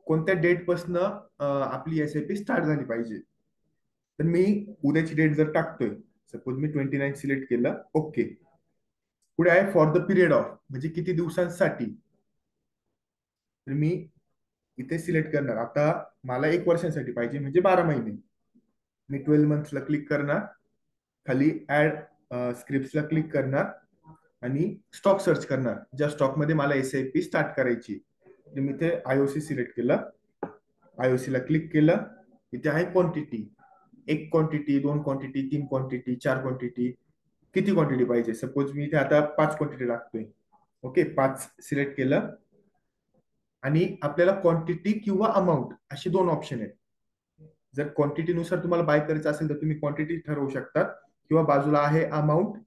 कोणत्या डेट पासन आपली एस आय पी स्टार्ट झाली पाहिजे? तर मी उद्याची डेट जर टाकतोय सपोज मी ट्वेंटी नाईन सिलेक्ट केलं ओके. पुढे आहे फॉर द पिरियड ऑफ म्हणजे किती दिवसांसाठी? तर मी इथे सिलेक्ट करणार. आता मला एक वर्षांसाठी पाहिजे म्हणजे बारा महिने. मी ट्वेल्व मंथला क्लिक करणार. खाली ऍड स्क्रिप्टला क्लिक करणार. आणि स्टॉक सर्च करणार. ज्या स्टॉकमध्ये मला एस आय पी स्टार्ट करायची. म्हणजे मी इथे आयओसी सिलेक्ट केलं. आयओसी ला क्लिक केलं. इथे आहे क्वांटिटी एक क्वांटिटी दोन क्वांटिटी तीन क्वांटिटी चार क्वांटिटी किती क्वांटिटी पाहिजे? सपोज मी इथे आता पाच क्वांटिटी टाकतोय. ओके पाच सिलेक्ट केलं. आणि आपल्याला क्वांटिटी किंवा अमाऊंट असे दोन ऑप्शन आहेत. जर क्वांटिटीनुसार तुम्हाला बाय करायचं असेल तर तुम्ही क्वांटिटी ठरवू शकतात किंवा बाजूला आहे अमाऊंट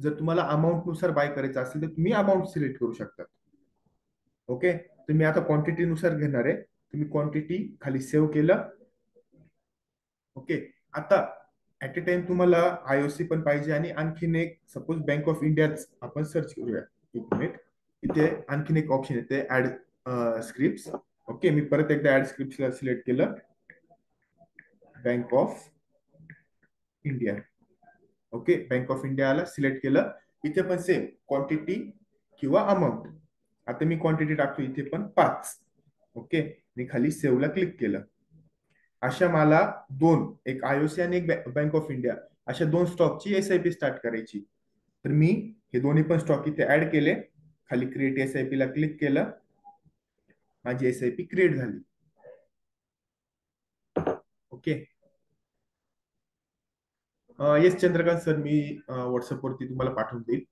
जर तुम्हाला अमाऊंटनुसार बाय करायचं असेल तर तुम्ही अमाऊंट सिलेक्ट करू शकता. ओके तर मी आता क्वांटिटी नुसार घेणार आहे. तुम्ही क्वांटिटी खाली सेव्ह केलं. ओके आता ऍट अ टाइम तुम्हाला आयओसी पण पाहिजे आणि आणखीन एक सपोज बँक ऑफ इंडियाच आपण सर्च करूया. एक मिनिट इथे आणखीन एक ऑप्शन येते ऍड स्क्रिप्ट ओके मी परत एकदा ऍड स्क्रिप्ट सिलेक्ट केलं. Bank of India okay bank of इंडियाला सिलेक्ट केलं. इथे पण सेम क्वांटिटी किंवा अमाऊंट आता मी क्वांटिटी टाकतो इथे पण पाच. ओके मी खाली सेव्हला क्लिक केलं. अशा मला दोन एक आयओसी आणि एक बँक ऑफ इंडिया अशा दोन स्टॉकची एस आय पी स्टार्ट करायची. तर मी हे दोन्ही पण स्टॉक इथे ऍड केले. खाली क्रिएट एस आय पी ला क्लिक केलं. माझी एस आय पी क्रिएट झाली. ओके येस चंद्रकांत सर मी व्हॉट्सअप वरती तुम्हाला पाठवून देईल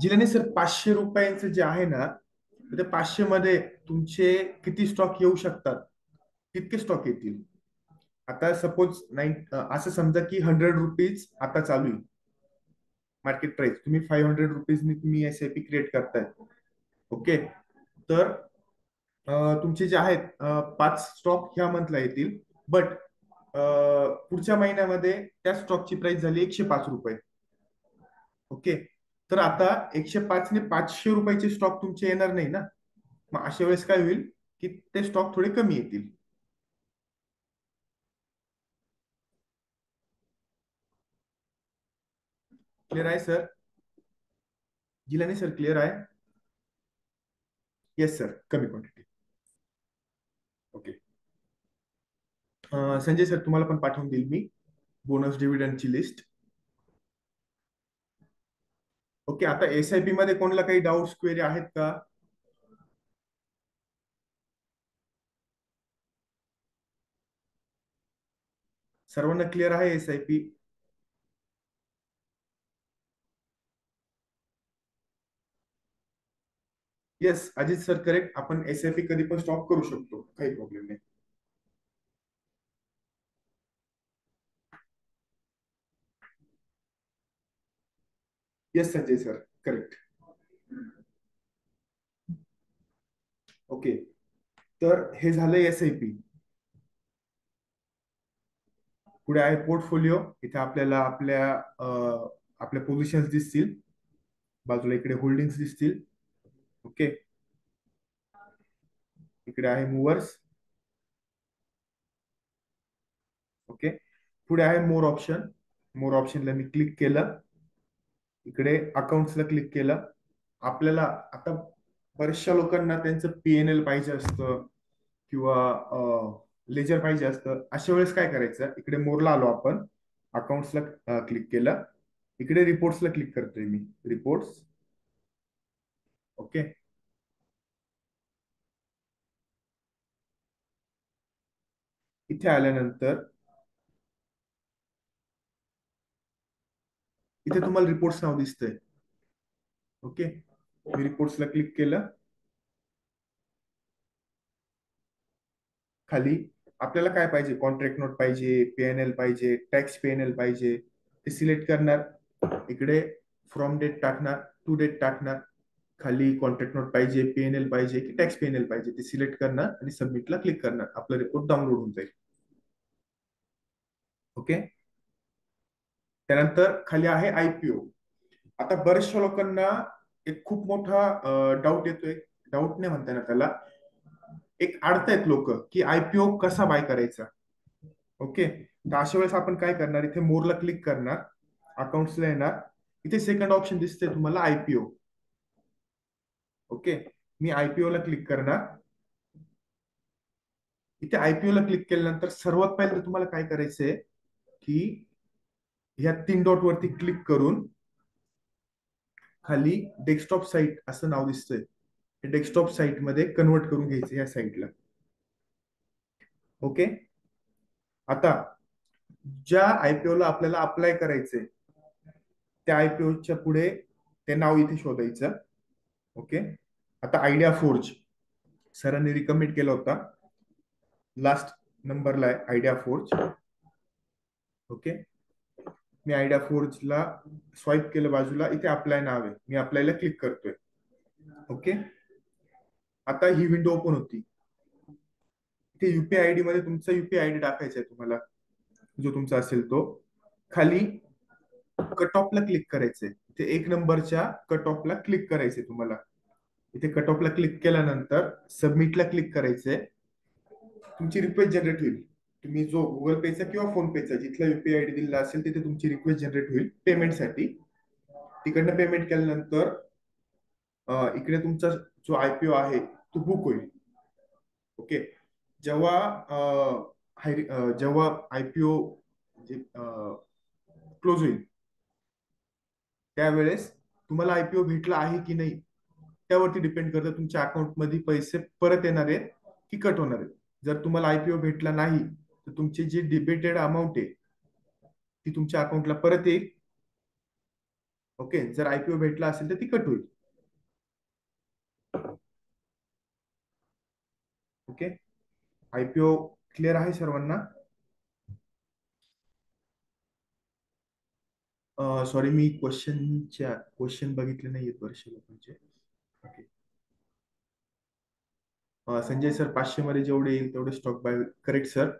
जिल्याने सर पाचशे रुपयांचं जे आहे ना त्या पाचशे मध्ये तुमचे किती स्टॉक येऊ शकतात? तितके स्टॉक येतील. आता सपोज नाईन असं समजा की हंड्रेड रुपीज आता चालू आहे. मार्केट प्राइस तुम्ही फाईव्ह हंड्रेड रुपीजनी तुम्ही एस आय पी क्रिएट करताय. ओके तर तुमचे जे आहेत पाच स्टॉक ह्या मंथला येतील. बट पुढच्या महिन्यामध्ये त्या स्टॉकची प्राइस झाली एकशे पाच रुपये. ओके तर आता एकशे पाच ने पाचशे रुपयाचे स्टॉक तुमचे येणार नाही ना? मग अशा वेळेस काय होईल की ते स्टॉक थोडे कमी येतील. क्लिअर आहे सर जिलानी सर क्लिअर आहे? येस सर कमी क्वांटिटी ओके संजय सर तुम्हाला पण पाठवून देईल मी. बोनस डिव्हिडंडची लिस्ट ओके आता एस आय पी मध्ये कोणाला काही डाऊट्स क्वेरी आहेत का? सर्वांना क्लिअर आहे S I P yes Ajit sir correct आपण एस आय पी कधी पण स्टॉप करू शकतो. काही प्रॉब्लेम नाही. Yes Sanjay sir correct okay तर हे झालं एस आय पी पुढे आहे पोर्टफोलिओ इथे आपल्याला आपल्या आपल्या पोझिशन्स दिसतील. बाजूला इकडे होल्डिंग्स दिसतील. ओके. इकडे आहे मुवर्स ओके. पुढे आहे मोर ऑप्शन मोर ऑप्शनला मी क्लिक केलं. इकडे अकाउंट्सला क्लिक केलं. आपल्याला आता बऱ्याचशा लोकांना त्यांचं पीएनएल पाहिजे असतं किंवा लेजर पाहिजे असतं. अशा वेळेस काय करायचं? इकडे मोरला आलो आपण. अकाउंट्सला क्लिक केलं. इकडे रिपोर्ट्सला क्लिक करतोय मी. रिपोर्ट्स ओके इथे आल्यानंतर इथे तुम्हाला रिपोर्ट्स नाव दिसतंय. ओके मी रिपोर्ट्सला क्लिक केलं. खाली आपल्याला काय पाहिजे? कॉन्ट्रॅक्ट नोट पाहिजे पीएनएल पाहिजे टॅक्स पीएनएल पाहिजे. ते सिलेक्ट करणार. इकडे फ्रॉम डेट टाकणार टू डेट टाकणार. खाली कॉन्ट्रॅक्ट नोट पाहिजे पीएनएल पाहिजे की टॅक्स पीएनएल पाहिजे ते सिलेक्ट करणार आणि सबमिटला क्लिक करणार आपला रिपोर्ट डाउनलोड होऊन जाईल. ओके त्यानंतर खाली आहे आयपीओ आता बऱ्याचशा लोकांना एक खूप मोठा डाऊट येतोय. डाऊट नाही म्हणता ना त्याला. एक अडतायत लोक की आयपीओ कसा बाय करायचा? ओके तर अशा वेळेस आपण काय करणार? इथे मोरला क्लिक करणार. अकाउंट्सला येणार. इथे सेकंड ऑप्शन दिसते तुम्हाला आयपीओ ओके. मी आयपीओ ला क्लिक करणार. इथे आयपीओ ला क्लिक केल्यानंतर सर्वात पहिले तुम्हाला काय करायचंय की ह्या तीन डॉट वरती क्लिक करून खाली डेस्कटॉप साईट असं नाव दिसतंय. डेस्कटॉप साईटमध्ये कन्वर्ट करून घ्यायचं या साईटला ओके? आता ज्या आयपीओ ला आपल्याला अप्लाय करायचंय त्या आयपीओच्या पुढे ते नाव इथे शोधायचं. ओके? आता आयडिया फोर्ज सरांनी रिकमेंड केला होता. लास्ट नंबरला आहे आयडिया फोर्ज ओके? मी आयडिया फोर्जला स्वाईप केलं बाजूला. इथे अप्लाय नाव आहे. मी अप्लायला क्लिक करतोय. ओके? आता ही विंडो ओपन होती. इथे युपीआय आयडी मध्ये तुमचा युपीआय आयडी टाकायचा आहे तुम्हाला. जो तुमचा असेल तो. खाली कट ऑफला क्लिक करायचंय. इथे एक नंबरच्या कट ऑफला क्लिक करायचंय तुम्हाला. इथे कट ऑफला क्लिक केल्यानंतर सबमिटला क्लिक करायचंय. तुमची रिक्वेस्ट जनरेट होईल. तुम्ही जो गुगल पेचा किंवा फोन पेचा जिथला युपीआय आयडी दिलेला असेल तिथे तुमची रिक्वेस्ट जनरेट होईल पेमेंटसाठी तिकडनं पेमेंट केल्यानंतर इकडे तुमचा जो आयपीओ आहे तो बुक होईल. ओके जेव्हा जेव्हा आयपीओ क्लोज होईल त्यावेळेस तुम्हाला आयपीओ भेटला आहे की नाही त्यावरती डिपेंड करतं. तुमच्या अकाउंटमध्ये पैसे परत येणार आहेत की कट होणार आहेत. जर तुम्हाला आयपीओ भेटला नाही तर तुमची जी डिबेटेड अमाऊंट आहे ती तुमच्या अकाउंटला परत येईल. ओके जर आयपीओ भेटला असेल तर ती कट होईल. ओके आयपीओ क्लिअर आहे सर्वांना? सॉरी मी क्वेश्चनच्या क्वेश्चन बघितले नाहीये वर्ष लोकांचे म्हणजे. ओके संजय सर पाचशे मध्ये जेवढे येईल तेवढे stock buy correct sir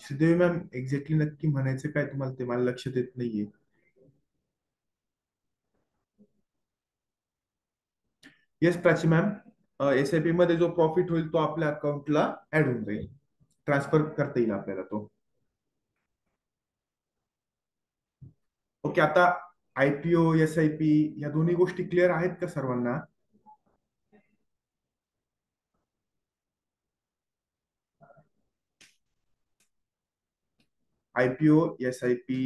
Sridevi ma'am exactly नक्की म्हणायचं काय तुम्हाला ते मला लक्षात येत नाहीये. Yes Prachi ma'am S I P मध्ये जो प्रॉफिट होईल तो आपल्या अकाउंटला ऍड होऊन जाईल. ट्रान्सफर करता येईल आपल्याला तो. ओके आता आयपीओ एस आय पी या दोन्ही गोष्टी क्लिअर आहेत का सर्वांना? IPO S I P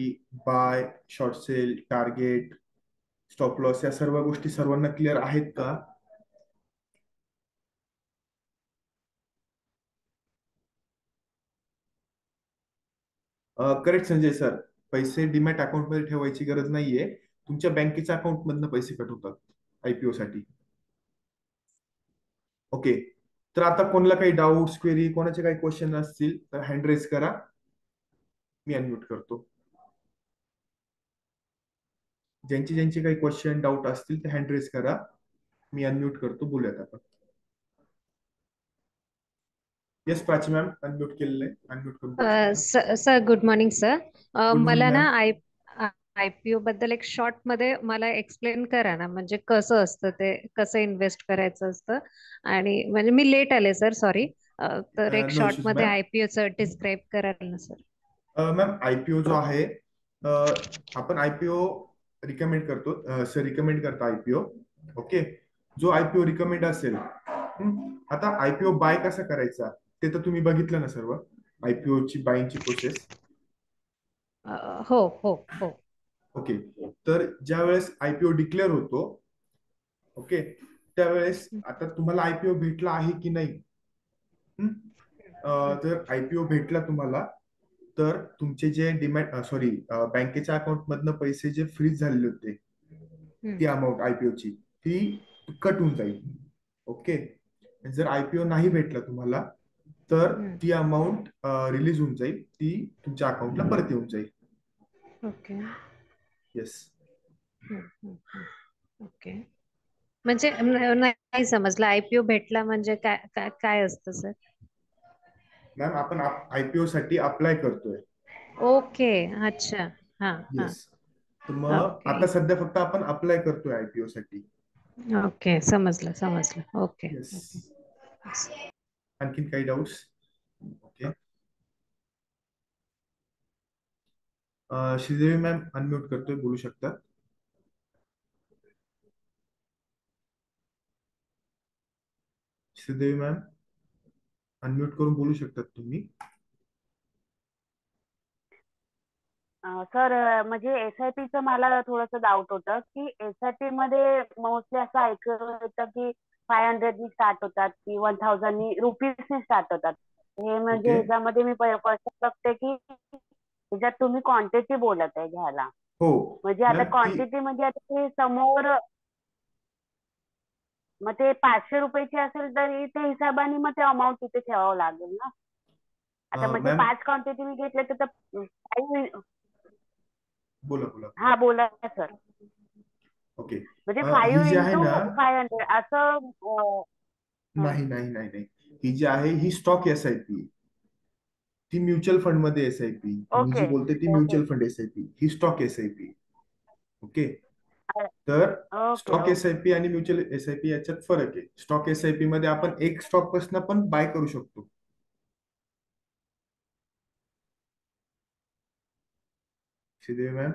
buy short sell target stop loss या सर्व गोष्टी सर्वांना क्लिअर आहेत का? करेक्ट संजय सर पैसे डिमॅट अकाउंटमध्ये ठेवायची गरज नाहीये. तुमच्या बँकेच्या अकाउंट मधनं पैसे कट होतात आयपीओ साठी. ओके तर आता कोणाला काही डाऊट्स क्वेरी कोणाचे काही क्वेश्चन असतील तर हँड रेज करा. मी अनम्यूट करतो. ज्यांची ज्यांची काही क्वेश्चन डाऊट असतील ते हँड रेज करा. मी अनम्यूट करतो. बोलूयात आपण. येस प्राची मॅम अनम्यूट केलेलं आहे. अनम्यूट करून सर गुड मॉर्निंग सर मला ना. आय आयपीओ बद्दल एक शॉर्टमध्ये मला एक्सप्लेन करा ना म्हणजे कसं असतं ते कसं इन्व्हेस्ट करायचं असतं. आणि म्हणजे मी लेट आले सर सॉरी तर एक शॉर्टमध्ये ma'am. आयपीओचं डिस्क्राईब कराल ना सर मॅम आयपीओ जो आहे आपण आयपीओ रिकमेंड करतो सर रिकमेंड करता आयपीओ ओके? जो आयपीओ रिकमेंड असेल आता आयपीओ बाय कसा करायचा ते तर तुम्ही बघितलं ना सर्व? आयपीओ ची बायची प्रोसेस हो हो हो. ओके तर ज्या वेळेस आयपीओ डिक्लेअर होतो ओके त्यावेळेस आता तुम्हाला आयपीओ भेटला आहे की नाही? हं? अ, जर आयपीओ भेटला तुम्हाला तर तुमचे जे डिमॅट सॉरी बँकेच्या अकाउंट मधनं पैसे जे फ्रीज झालेले होते ती अमाऊंट आयपीओची ती कट होऊन जाईल. ओके जर आयपीओ नाही भेटला तुम्हाला तर. ती अमाऊंट रिलीज होऊन जाईल ती तुमच्या अकाउंटला परत येऊन जाईल. ओके येस ओके म्हणजे नाही समजलं. आयपीओ भेटला म्हणजे काय काय काय असतं सर मॅम आपण आयपीओ साठी अप्लाय करतोय. ओके अच्छा. हा तर मग. आता सध्या फक्त आपण अप्लाय करतोय आयपीओ साठी. ओके समजलं समजलं. ओके आणखीन काही doubts okay Sridevi ma'am unmute करतोय बोलू शकतात? श्रीदेवी मॅम अनम्यूट करून बोलू शकतात तुम्ही? सर म्हणजे एस आय पीचं मला थोडंसं डाऊट होतं की एस आय पी मध्ये मोस्टली असं ऐकलं होतं की फाय हंड्रेडनी स्टार्ट होतात की वन थाउजंडनी रुपीजनी स्टार्ट होतात. हे म्हणजे. ह्याच्यामध्ये मी पर्सन बघते की ह्याच्यात तुम्ही क्वांटिटी बोलत आहे घ्यायला. हो. म्हणजे आता क्वांटिटी म्हणजे आता ते समोर मग ते पाचशे रुपयाची असेल तरी ते हिशोबाने मग ते अमाऊंट तिथे ठेवावं लागेल ना. आता म्हणजे पाच क्वांटिटी मी घेतले तर काही- बोला बोला. हा बोला सर ओके. म्हणजे फाईव्ह इंटू ना फाय हंड्रेड असं नाही नाही नाही ही जी आहे ही स्टॉक एस आय पी ती म्युच्युअल फंडमध्ये एस आय पी. जी बोलते ती mutual fund S I P. He stock S I P. Okay? तर स्टॉक एस आय पी आणि म्युच्युअल एस आय पी याच्यात फरक आहे. स्टॉक एस आय पी मध्ये आपण एक स्टॉकपासून पण बाय करू शकतो. श्रीदेवी मॅम?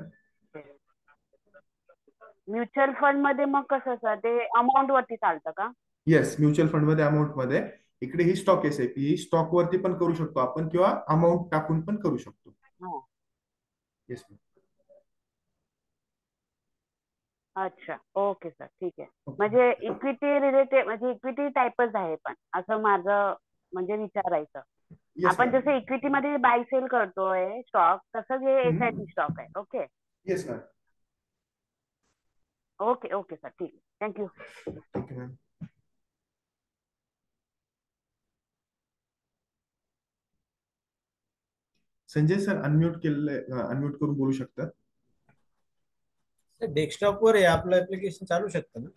म्युच्युअल फंडमध्ये मग कसं ते अमाऊंट वरती चालतं का? येस म्युच्युअल फंडमध्ये अमाऊंटमध्ये. इकडे ही स्टॉक एस आय पी ही स्टॉक वरती पण करू शकतो आपण किंवा अमाऊंट टाकून पण करू शकतो. हा. येस मॅम अच्छा. ओके सर ठीक आहे. म्हणजे इक्विटी रिलेटेड म्हणजे इक्विटी टाईपच आहे पण. असं माझं म्हणजे विचारायचं. आपण जसं इक्विटी मध्ये बाय सेल करतोय स्टॉक तसंच हे हम्म. एसआयपी स्टॉक आहे. Okay yes ma'am okay okay sir ठीक. आहे थँक्यू ठीक आहे मॅम संजय सर अनम्यूट केलेलं अनम्यूट करून बोलू शकता डेस्कटॉपवर आहे आपलं ऍप्लिकेशन चालू शकतं ना?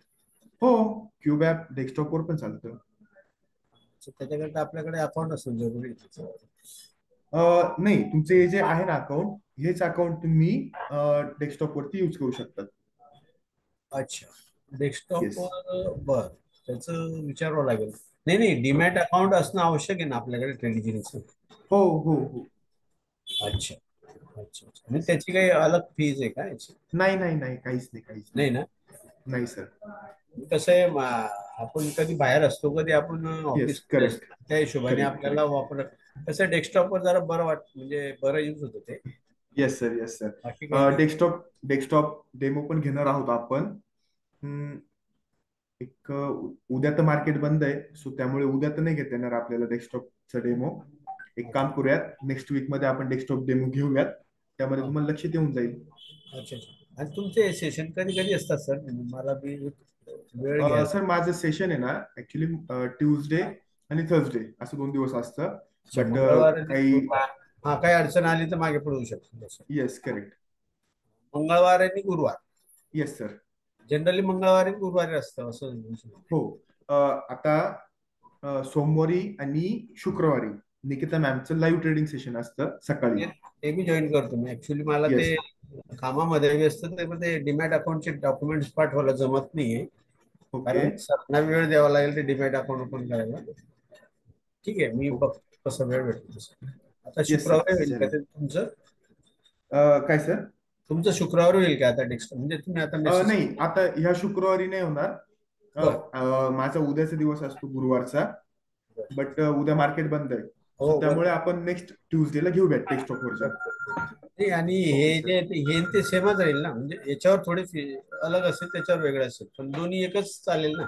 हो क्यूब ॲप डेस्कटॉपवर पण चालतं. त्याच्याकरता आपल्याकडे अकाउंट असणं जरुरी. नाही तुमचे हे जे आहे ना अकाउंट हेच अकाउंट तुम्ही डेस्कटॉप वरती युज करू शकतात. अच्छा डेस्कटॉपवर बर त्याचं विचारावं लागेल. नाही नाही डीमॅट अकाउंट असणं आवश्यक आहे ना आपल्याकडे ट्रेडिंगचं हो हो हो. अच्छा. अच्छा आणि त्याची काही अलग फीज आहे का याची? नाही नाही नाही. काहीच नाही काहीच नाही. ना? नाही सर कसं आहे मा- आपण कधी बाहेर असतो कधी आपण ऑफिस त्या हिशोबाने Correct, आपल्याला वापर कसं डेस्कटॉपवर जरा बरं वाट म्हणजे बरं यूज होतं ते. येस सर येस सर बाकी काही डेस्कटॉप डेस्कटॉप डेमो पण घेणार आहोत आपण. हम्म, एक अ, उद्या तर मार्केट बंद आहे सो त्यामुळे उद्या तर नाही घेता येणार आपल्याला डेस्कटॉपचा डेमो एक काम करूयात नेक्स्ट वीकमध्ये आपण डेस्कटॉप डेमो घेऊयात. त्यामध्ये तुम्हाला लक्षात येऊन जाईल. अच्छा आणि तुमचे सेशन कधी कधी असतात सर मला बी वेळ सर माझं सेशन आहे ना ऍक्च्युली ट्यूजडे आणि थर्सडे असं दोन दिवस असतं. बट काही. हा काही अडचण आली तर मागे पडू शकतो. येस करेक्ट मंगळवार आणि गुरुवार. येस सर जनरली मंगळवारी गुरुवारी असतं असं हो. आता सोमवारी आणि शुक्रवारी. निकिता मॅमचं लाईव्ह ट्रेडिंग सेशन असतं सकाळी. ते मी जॉईन करतो. मी ऍक्च्युली मला Yes. ते कामामध्ये व्यस्त ते डीमॅट अकाउंटचे डॉक्युमेंट्स पाठवायला जमत नाहीये. कारण सरांना वेळ द्यावा लागेल ते डीमॅट अकाउंट ओपन करायला. ठीक आहे मी बघतो कसं वेळ भेटतो. आता. शुक्रवारी होईल का तुमचं? काय सर तुमचं शुक्रवारी होईल का आता नेक्स्ट म्हणजे तुम्ही आता नाही आता ह्या शुक्रवारी नाही होणार. माझा उद्याचा दिवस असतो गुरुवारचा. बट उद्या मार्केट बंद आहे. त्यामुळे आपण नेक्स्ट ट्यूजडेला घेऊयात टेक्स्टॉक वरच्या नाही, आणि हे जे हे ते सेमच राहील ना? म्हणजे याच्यावर थोडी अलग असेल त्याच्यावर वेगळं असेल. पण दोन्ही एकच चालेल ना?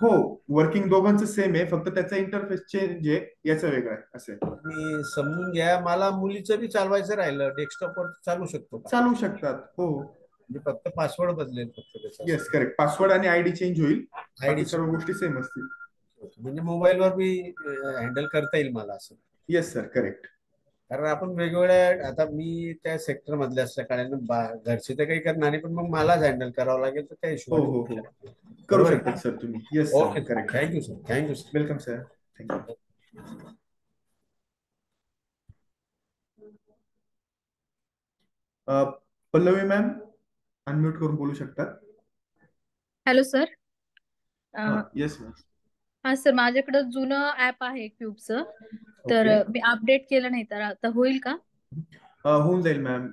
हो वर्किंग दोघांचं सेम आहे. फक्त त्याचा इंटरफेस चेंज आहे याचा वेगळा आहे असं. आणि समजून घ्या मला मुलीचं बी चालवायचं राहिलं. डेस्कटॉपवर चालू शकतो चालू शकतात हो. म्हणजे फक्त पासवर्ड बदलेल फक्त त्याचा. येस करेक्ट पासवर्ड आणि आयडी चेंज होईल. आयडी सर्व गोष्टी सेम असतील. म्हणजे मोबाईलवर बी हँडल करता येईल मला असं. येस सर करेक्ट कारण आपण वेगवेगळ्या आता मी त्या सेक्टर मधले असल्या कारण घरचे तर काही करणार नाही पण मग मलाच हँडल करावं लागेल तर त्या हो हो हो. हिशोबाने करू. शकतात सर तुम्ही. Yes sir okay correct thank you sir thank you sir welcome sir thank you Pallavi ma'am unmute करून बोलू शकतात हॅलो सर येस मॅम हा सर माझ्याकडं जुनं ऍप आहे क्यूबचं तर ओके. मी अपडेट केलं नाही तर आता होईल का? होऊन जाईल मॅम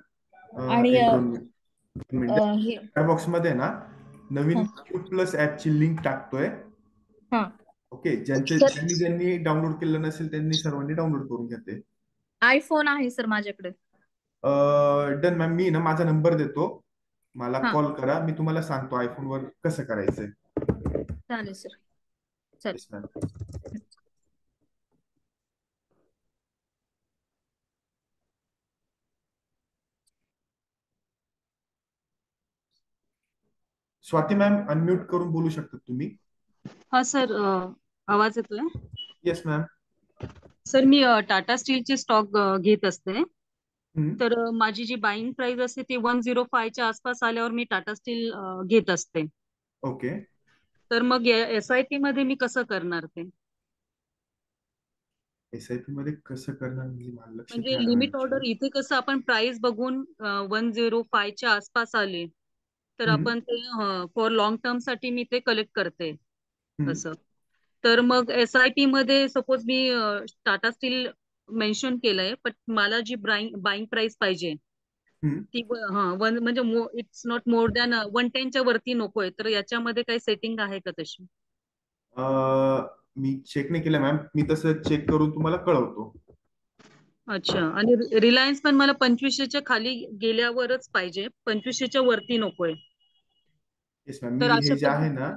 आणि, एक अ, दोन मिनिट. अ, हे बॉक्समध्ये ना नवीन. क्यूब प्लस ऍपची लिंक टाकतोय. हा. ओके ज्यांचे सर- ज्यांनी ज्यांनी डाउनलोड केलं नसेल त्यांनी सर्वांनी डाउनलोड करून घेते. आयफोन आहे सर माझ्याकडे. डन मॅम मी ना माझा नंबर देतो. मला हा. कॉल करा. मी तुम्हाला सांगतो आयफोन वर कसं करायचंय. चालेल सर. स्वाती मॅम अनम्यूट करून बोलू शकतात तुम्ही? हा सर आवाज येतोय? येस मॅम सर मी टाटा स्टीलचे स्टॉक घेत असते. तर माझी जी बाईंग प्राइस असते ती वन झिरो फायच्या आसपास आल्यावर मी टाटा स्टील घेत असते. ओके. तर मग एस आय पी मध्ये मी कसं करणार ते एस आय पी मध्ये कसं करणार म्हणजे म्हणजे लिमिट actually. ऑर्डर इथे कसं आपण प्राइस बघून वन झिरो फायच्या आसपास आले तर. आपण ते फॉर लॉंग टर्मसाठी मी ते कलेक्ट करते. असं तर मग एस आय पी मध्ये सपोज मी टाटा स्टील मेन्शन केलंय पण मला जी बाईंग प्राइस पाहिजे. ती हा वन म्हणजे it's not more than one टेनच्या वरती नकोय. तर याच्यामध्ये काही सेटिंग आहे का तशी? मी चेक नाही केलं मॅम मी तसं चेक करून तुम्हाला कळवतो. अच्छा. आणि रिलायन्स पण मला पंचवीसशेच्या खाली गेल्यावरच पाहिजे. पंचवीसशेच्या वरती नकोय. येस मॅम तर हे आहे ना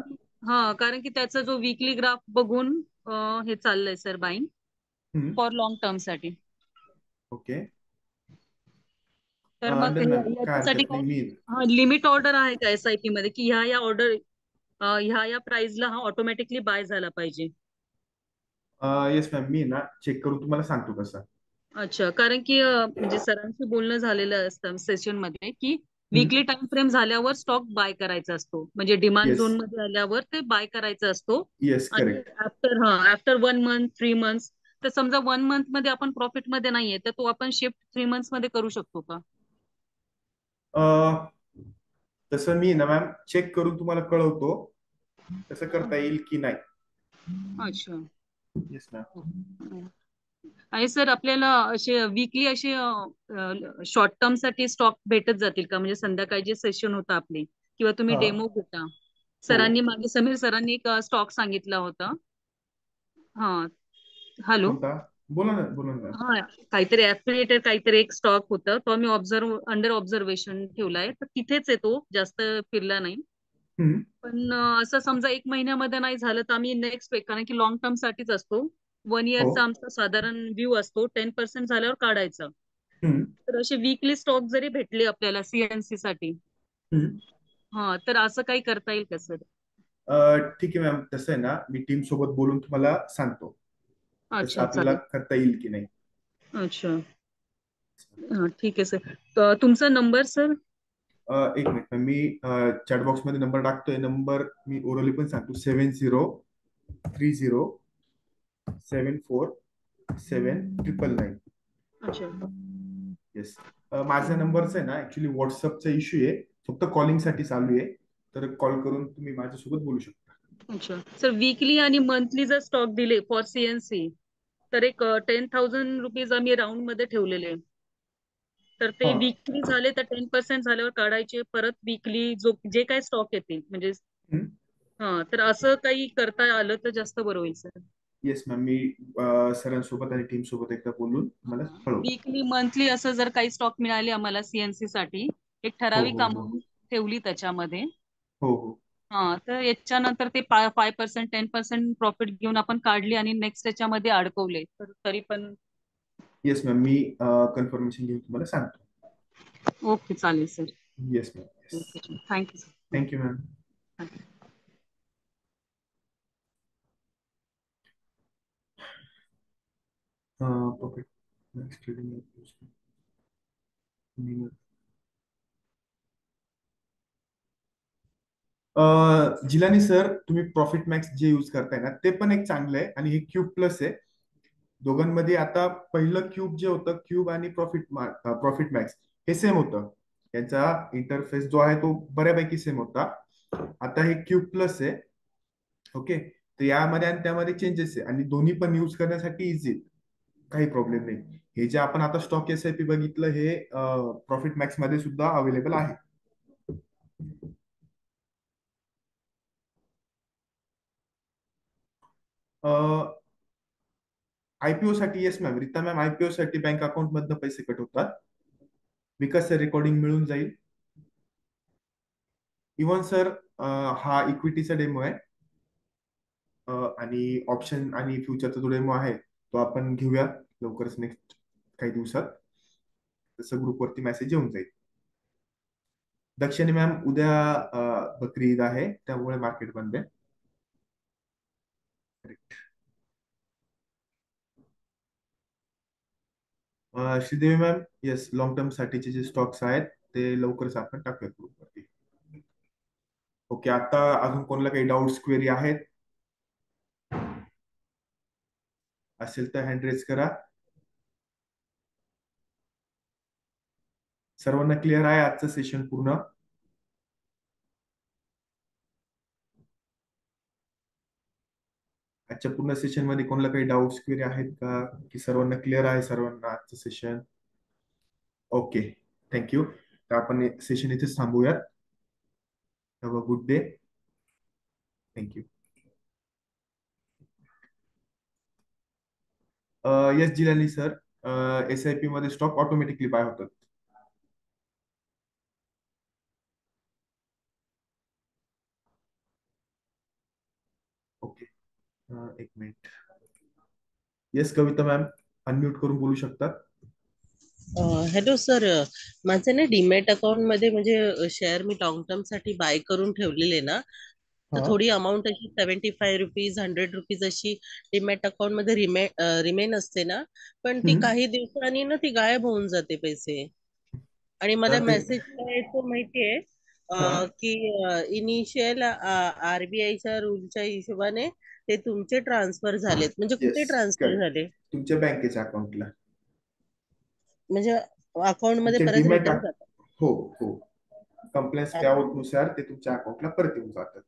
हा कारण की त्याचा जो वीकली ग्राफ बघून हे चाललंय सर बाईंग फॉर लॉंग टर्मसाठी. ओके तर मग याच्यासाठी लिमिट ऑर्डर आहे का एसआयपी मध्ये? की ह्या या ऑर्डर ह्या या प्राइसला हा ऑटोमॅटिकली बाय झाला पाहिजे? येस मॅम मी ना चेक करून तुम्हाला सांगतो कसं अच्छा. कारण की म्हणजे सरांशी बोलणं झालेलं असतं सेशनमध्ये की वीकली टाइम फ्रेम झाल्यावर स्टॉक बाय करायचा असतो. म्हणजे डिमांड झोनमध्ये आल्यावर ते बाय करायचा असतो. येस आणि करेक्ट आफ्टर हा after one month three months तर समजा वन मंथमध्ये आपण प्रॉफिटमध्ये नाहीये तर तो आपण शिफ्ट थ्री मंथ्समध्ये करू शकतो का? तसं मी ना मॅम चेक करून तुम्हाला कळवतो तसं करता येईल की नाही. अच्छा. येस मॅम आणि सर आपल्याला असे वीकली असे शॉर्ट टर्मसाठी स्टॉक भेटत जातील का? म्हणजे संध्याकाळी जे सेशन होतं आपले किंवा तुम्ही हा. डेमो घेता? हो. सरांनी मागे समीर सरांनी एक स्टॉक सांगितला होता. हा. हॅलो कोणता? बोला ना बोला ना. हा काहीतरी ऍफिलिएटेड काहीतरी एक स्टॉक होतं. तो मी ऑब्झर्व अंडर ऑब्झर्वेशन ठेवलाय. तर तिथेच आहे तो. जास्त फिरला नाही. पण असं समजा एक महिन्यामध्ये नाही झालं तर आम्ही नेक्स्ट कारण की लॉंग टर्म साठीच असतो. वन हो. इयरचा आमचा साधारण व्ह्यू असतो. टेन पर्सेंट झाल्यावर काढायचा. तर असे वीकली स्टॉक जरी भेटले आपल्याला सीएनसी साठी. हा तर असं काही करता येईल का सर ठीक आहे मॅम तसं आहे ना मी टीम सोबत बोलून तुम्हाला सांगतो. तसं अच्छा. आपल्याला चालेल करता येईल की नाही. अच्छा. हा ठीक आहे सर. तुमचा नंबर सर? अं, एक मिनिट मी चॅट बॉक्समध्ये नंबर टाकतोय. नंबर मी ओरली पण सांगतो. Seven zero three zero seven four seven triple nine. अच्छा. येस. माझ्या नंबरचा आहे ना ऍक्च्युली व्हॉट्सअपचा इश्यू आहे. फक्त कॉलिंगसाठी चालू आहे. तर कॉल करून तुम्ही माझ्यासोबत बोलू शकता. अच्छा. सर वीकली आणि मंथली जर स्टॉक दिले फॉर सीएनसी तर एक टेन थाउजंड रुपीज आम्ही राऊंडमध्ये ठेवलेले तर ते हा. वीकली झाले तर टेन पर्सेंट झाल्यावर काढायचे परत वीकली जो जे काय स्टॉक येतील म्हणजे. हा तर असं काही करता आलं तर जास्त बरं होईल सर येस मॅम मी सरांसोबत आणि टीम सोबत एकदा बोलून कळवतो वीकली मंथली असं जर काही स्टॉक मिळाले आम्हाला सीएनसी साठी एक हो ठराविक हो हो अमाऊंट ठेवली त्याच्यामध्ये. हो हो. हा तर याच्यानंतर ते five percent ten percent profit घेऊन आपण काढली आणि नेक्स्ट त्याच्यामध्ये अडकवले. तर तरी पण येस मॅम मी कन्फर्मेशन घेऊन तुम्हाला सांगतो. ओके चालेल sir yes ma'am thank you sir thank you ma'am profit next Jilani sir तुम्ही प्रॉफिट मॅक्स जे यूज करताय ना ते पण एक चांगलं आहे आणि हे क्यूब प्लस आहे. दोघांमध्ये आता पहिलं क्यूब जे होतं क्यूब आणि प्रॉफिट प्रॉफिट मॅक्स हे सेम होतं. याचा इंटरफेस जो आहे तो बऱ्यापैकी सेम होता. आता हे क्यूब प्लस आहे. ओके तर यामध्ये आणि त्यामध्ये चेंजेस आहे आणि दोन्ही पण यूज करण्यासाठी इझी काही प्रॉब्लेम नाही. हे जे आपण आता स्टॉक एस आय पी बघितलं हे प्रॉफिट मॅक्समध्ये सुद्धा अवेलेबल आहे. आयपीओ साठी yes ma'am Rita ma'am IPO साठी बँक अकाउंट मधनं पैसे कट होतात. विकास सर रेकॉर्डिंग मिळून जाईल. इव्हन सर हा इक्विटीचा डेमो आहे. आणि ऑप्शन आणि फ्युचरचा जो डेमो आहे तो आपण घेऊया लवकरच नेक्स्ट काही दिवसात. तसं ग्रुपवरती मेसेज येऊन जाईल. दक्षिणी मॅम उद्या बकरी ईद आहे. त्यामुळे मार्केट बंद आहे. Correct Sridevi ma'am yes long term साठीचे जे स्टॉक्स आहेत ते लवकरच आपण टाकूया ग्रुपवरती ओके आता अजून कोणाला काही डाऊट्स क्वेरी आहेत? असेल तर हँड रेज करा. सर्वांना क्लिअर आहे आजचं सेशन पूर्ण? आजच्या पूर्ण सेशनमध्ये कोणाला काही डाऊट्स क्वेरी आहेत का? की सर्वांना क्लिअर आहे सर्वांना आजचं सेशन ओके थँक्यू तर आपण सेशन इथेच थांबूयात. Have a good day thank you yes Jilani sir S I P मध्ये स्टॉक ऑटोमॅटिकली बाय होतात ओके एक minute yes Kavita ma'am unmute करून बोलू शकतात? हॅलो सर माझं ना डीमॅट अकाउंटमध्ये म्हणजे शेअर मी लॉंग टर्मसाठी बाय करून ठेवलेले ना तर. थोडी अमाऊंट अशी seventy five rupees hundred rupees अशी डीमॅट अकाउंटमध्ये रिमे रिमेन असते ना पण ती. काही दिवसांनी ना ती गायब होऊन जाते पैसे. आणि मला मेसेज काय येतो माहितीये की इनिशियल आरबीआयच्या रूलच्या हिशोबाने ते तुमचे ट्रान्सफर झालेत. म्हणजे कुठे ट्रान्सफर. झाले? तुमच्या बँकेच्या अकाउंटला म्हणजे अकाउंटमध्ये परत रिटर्न जातात? हो हो. कंप्लेंट्स पेआउटनुसार ते तुमच्या अकाउंटला परत येऊन जातात.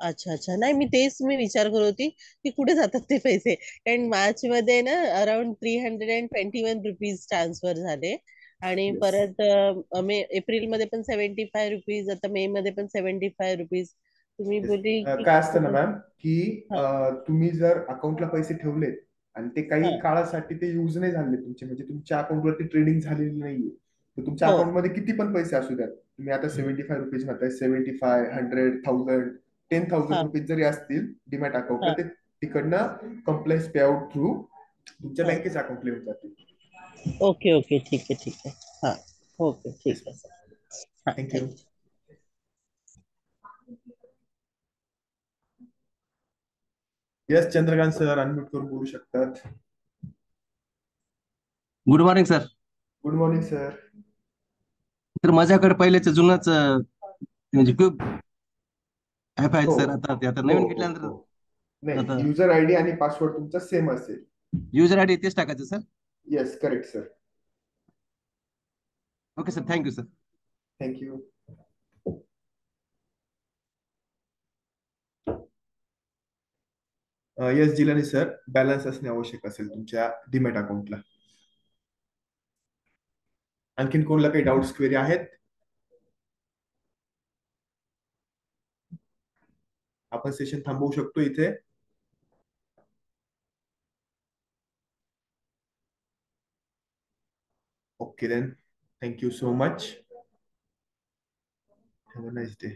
अच्छा अच्छा. नाही मी तेच मी विचार करत होती की कुठे जातात ते पैसे? कारण मार्च मध्ये ना around three hundred and twenty one rupees transfer झाले. आणि. परत मे एप्रिलमध्ये पण सेव्हन्टी फाय रुपीज आता मे मध्ये पण सेव्हन्टी फाय रुपीज तुम्ही काय असतं ना मॅम की हा. तुम्ही जर अकाउंटला पैसे ठेवलेत आणि ते काही हा. काळासाठी ते युज नाही झाले तुमचे म्हणजे तुमच्या अकाउंटवरती ट्रेडिंग झालेली नाहीये. तर तुमच्या हो. अकाउंटमध्ये किती पण पैसे असू द्यात. तुम्ही आता सेव्हन्टी फाय रुपीज म्हणताय seventy five hundred thousand ten हा. थाउजंड रुपीज जरी असतील डिमॅट अकाउंटला हा. ते तिकडनं कंप्लेंट्स पेआउट थ्रू तुमच्या हा. बँकेच्या अकाउंटला येऊन जातील. Okay okay. ठीक आहे ठीक आहे. हा. ओके ठीक आहे. हा. Thank you yes Chandrakant sir unmute करून बोलू शकतात. Good morning sir good morning sir तर माझ्याकडे पहिलेच जुनच म्हणजे खूप ऍप आहेत हो. सर आता ते आता हो, नवीन हो, घेतल्यानंतर हो. नाही युजर आयडी आणि पासवर्ड तुमचा सेम असेल. युजर आय डी तेच टाकायचं sir yes correct sir okay sir thank you sir thank you yes Jilani sir balance असणे आवश्यक असेल तुमच्या डिमॅट अकाउंटला आणखीन कोणला काही डाऊट्स क्वेरी आहेत? आपण सेशन थांबवू शकतो इथे. Okay then thank you so much have a nice day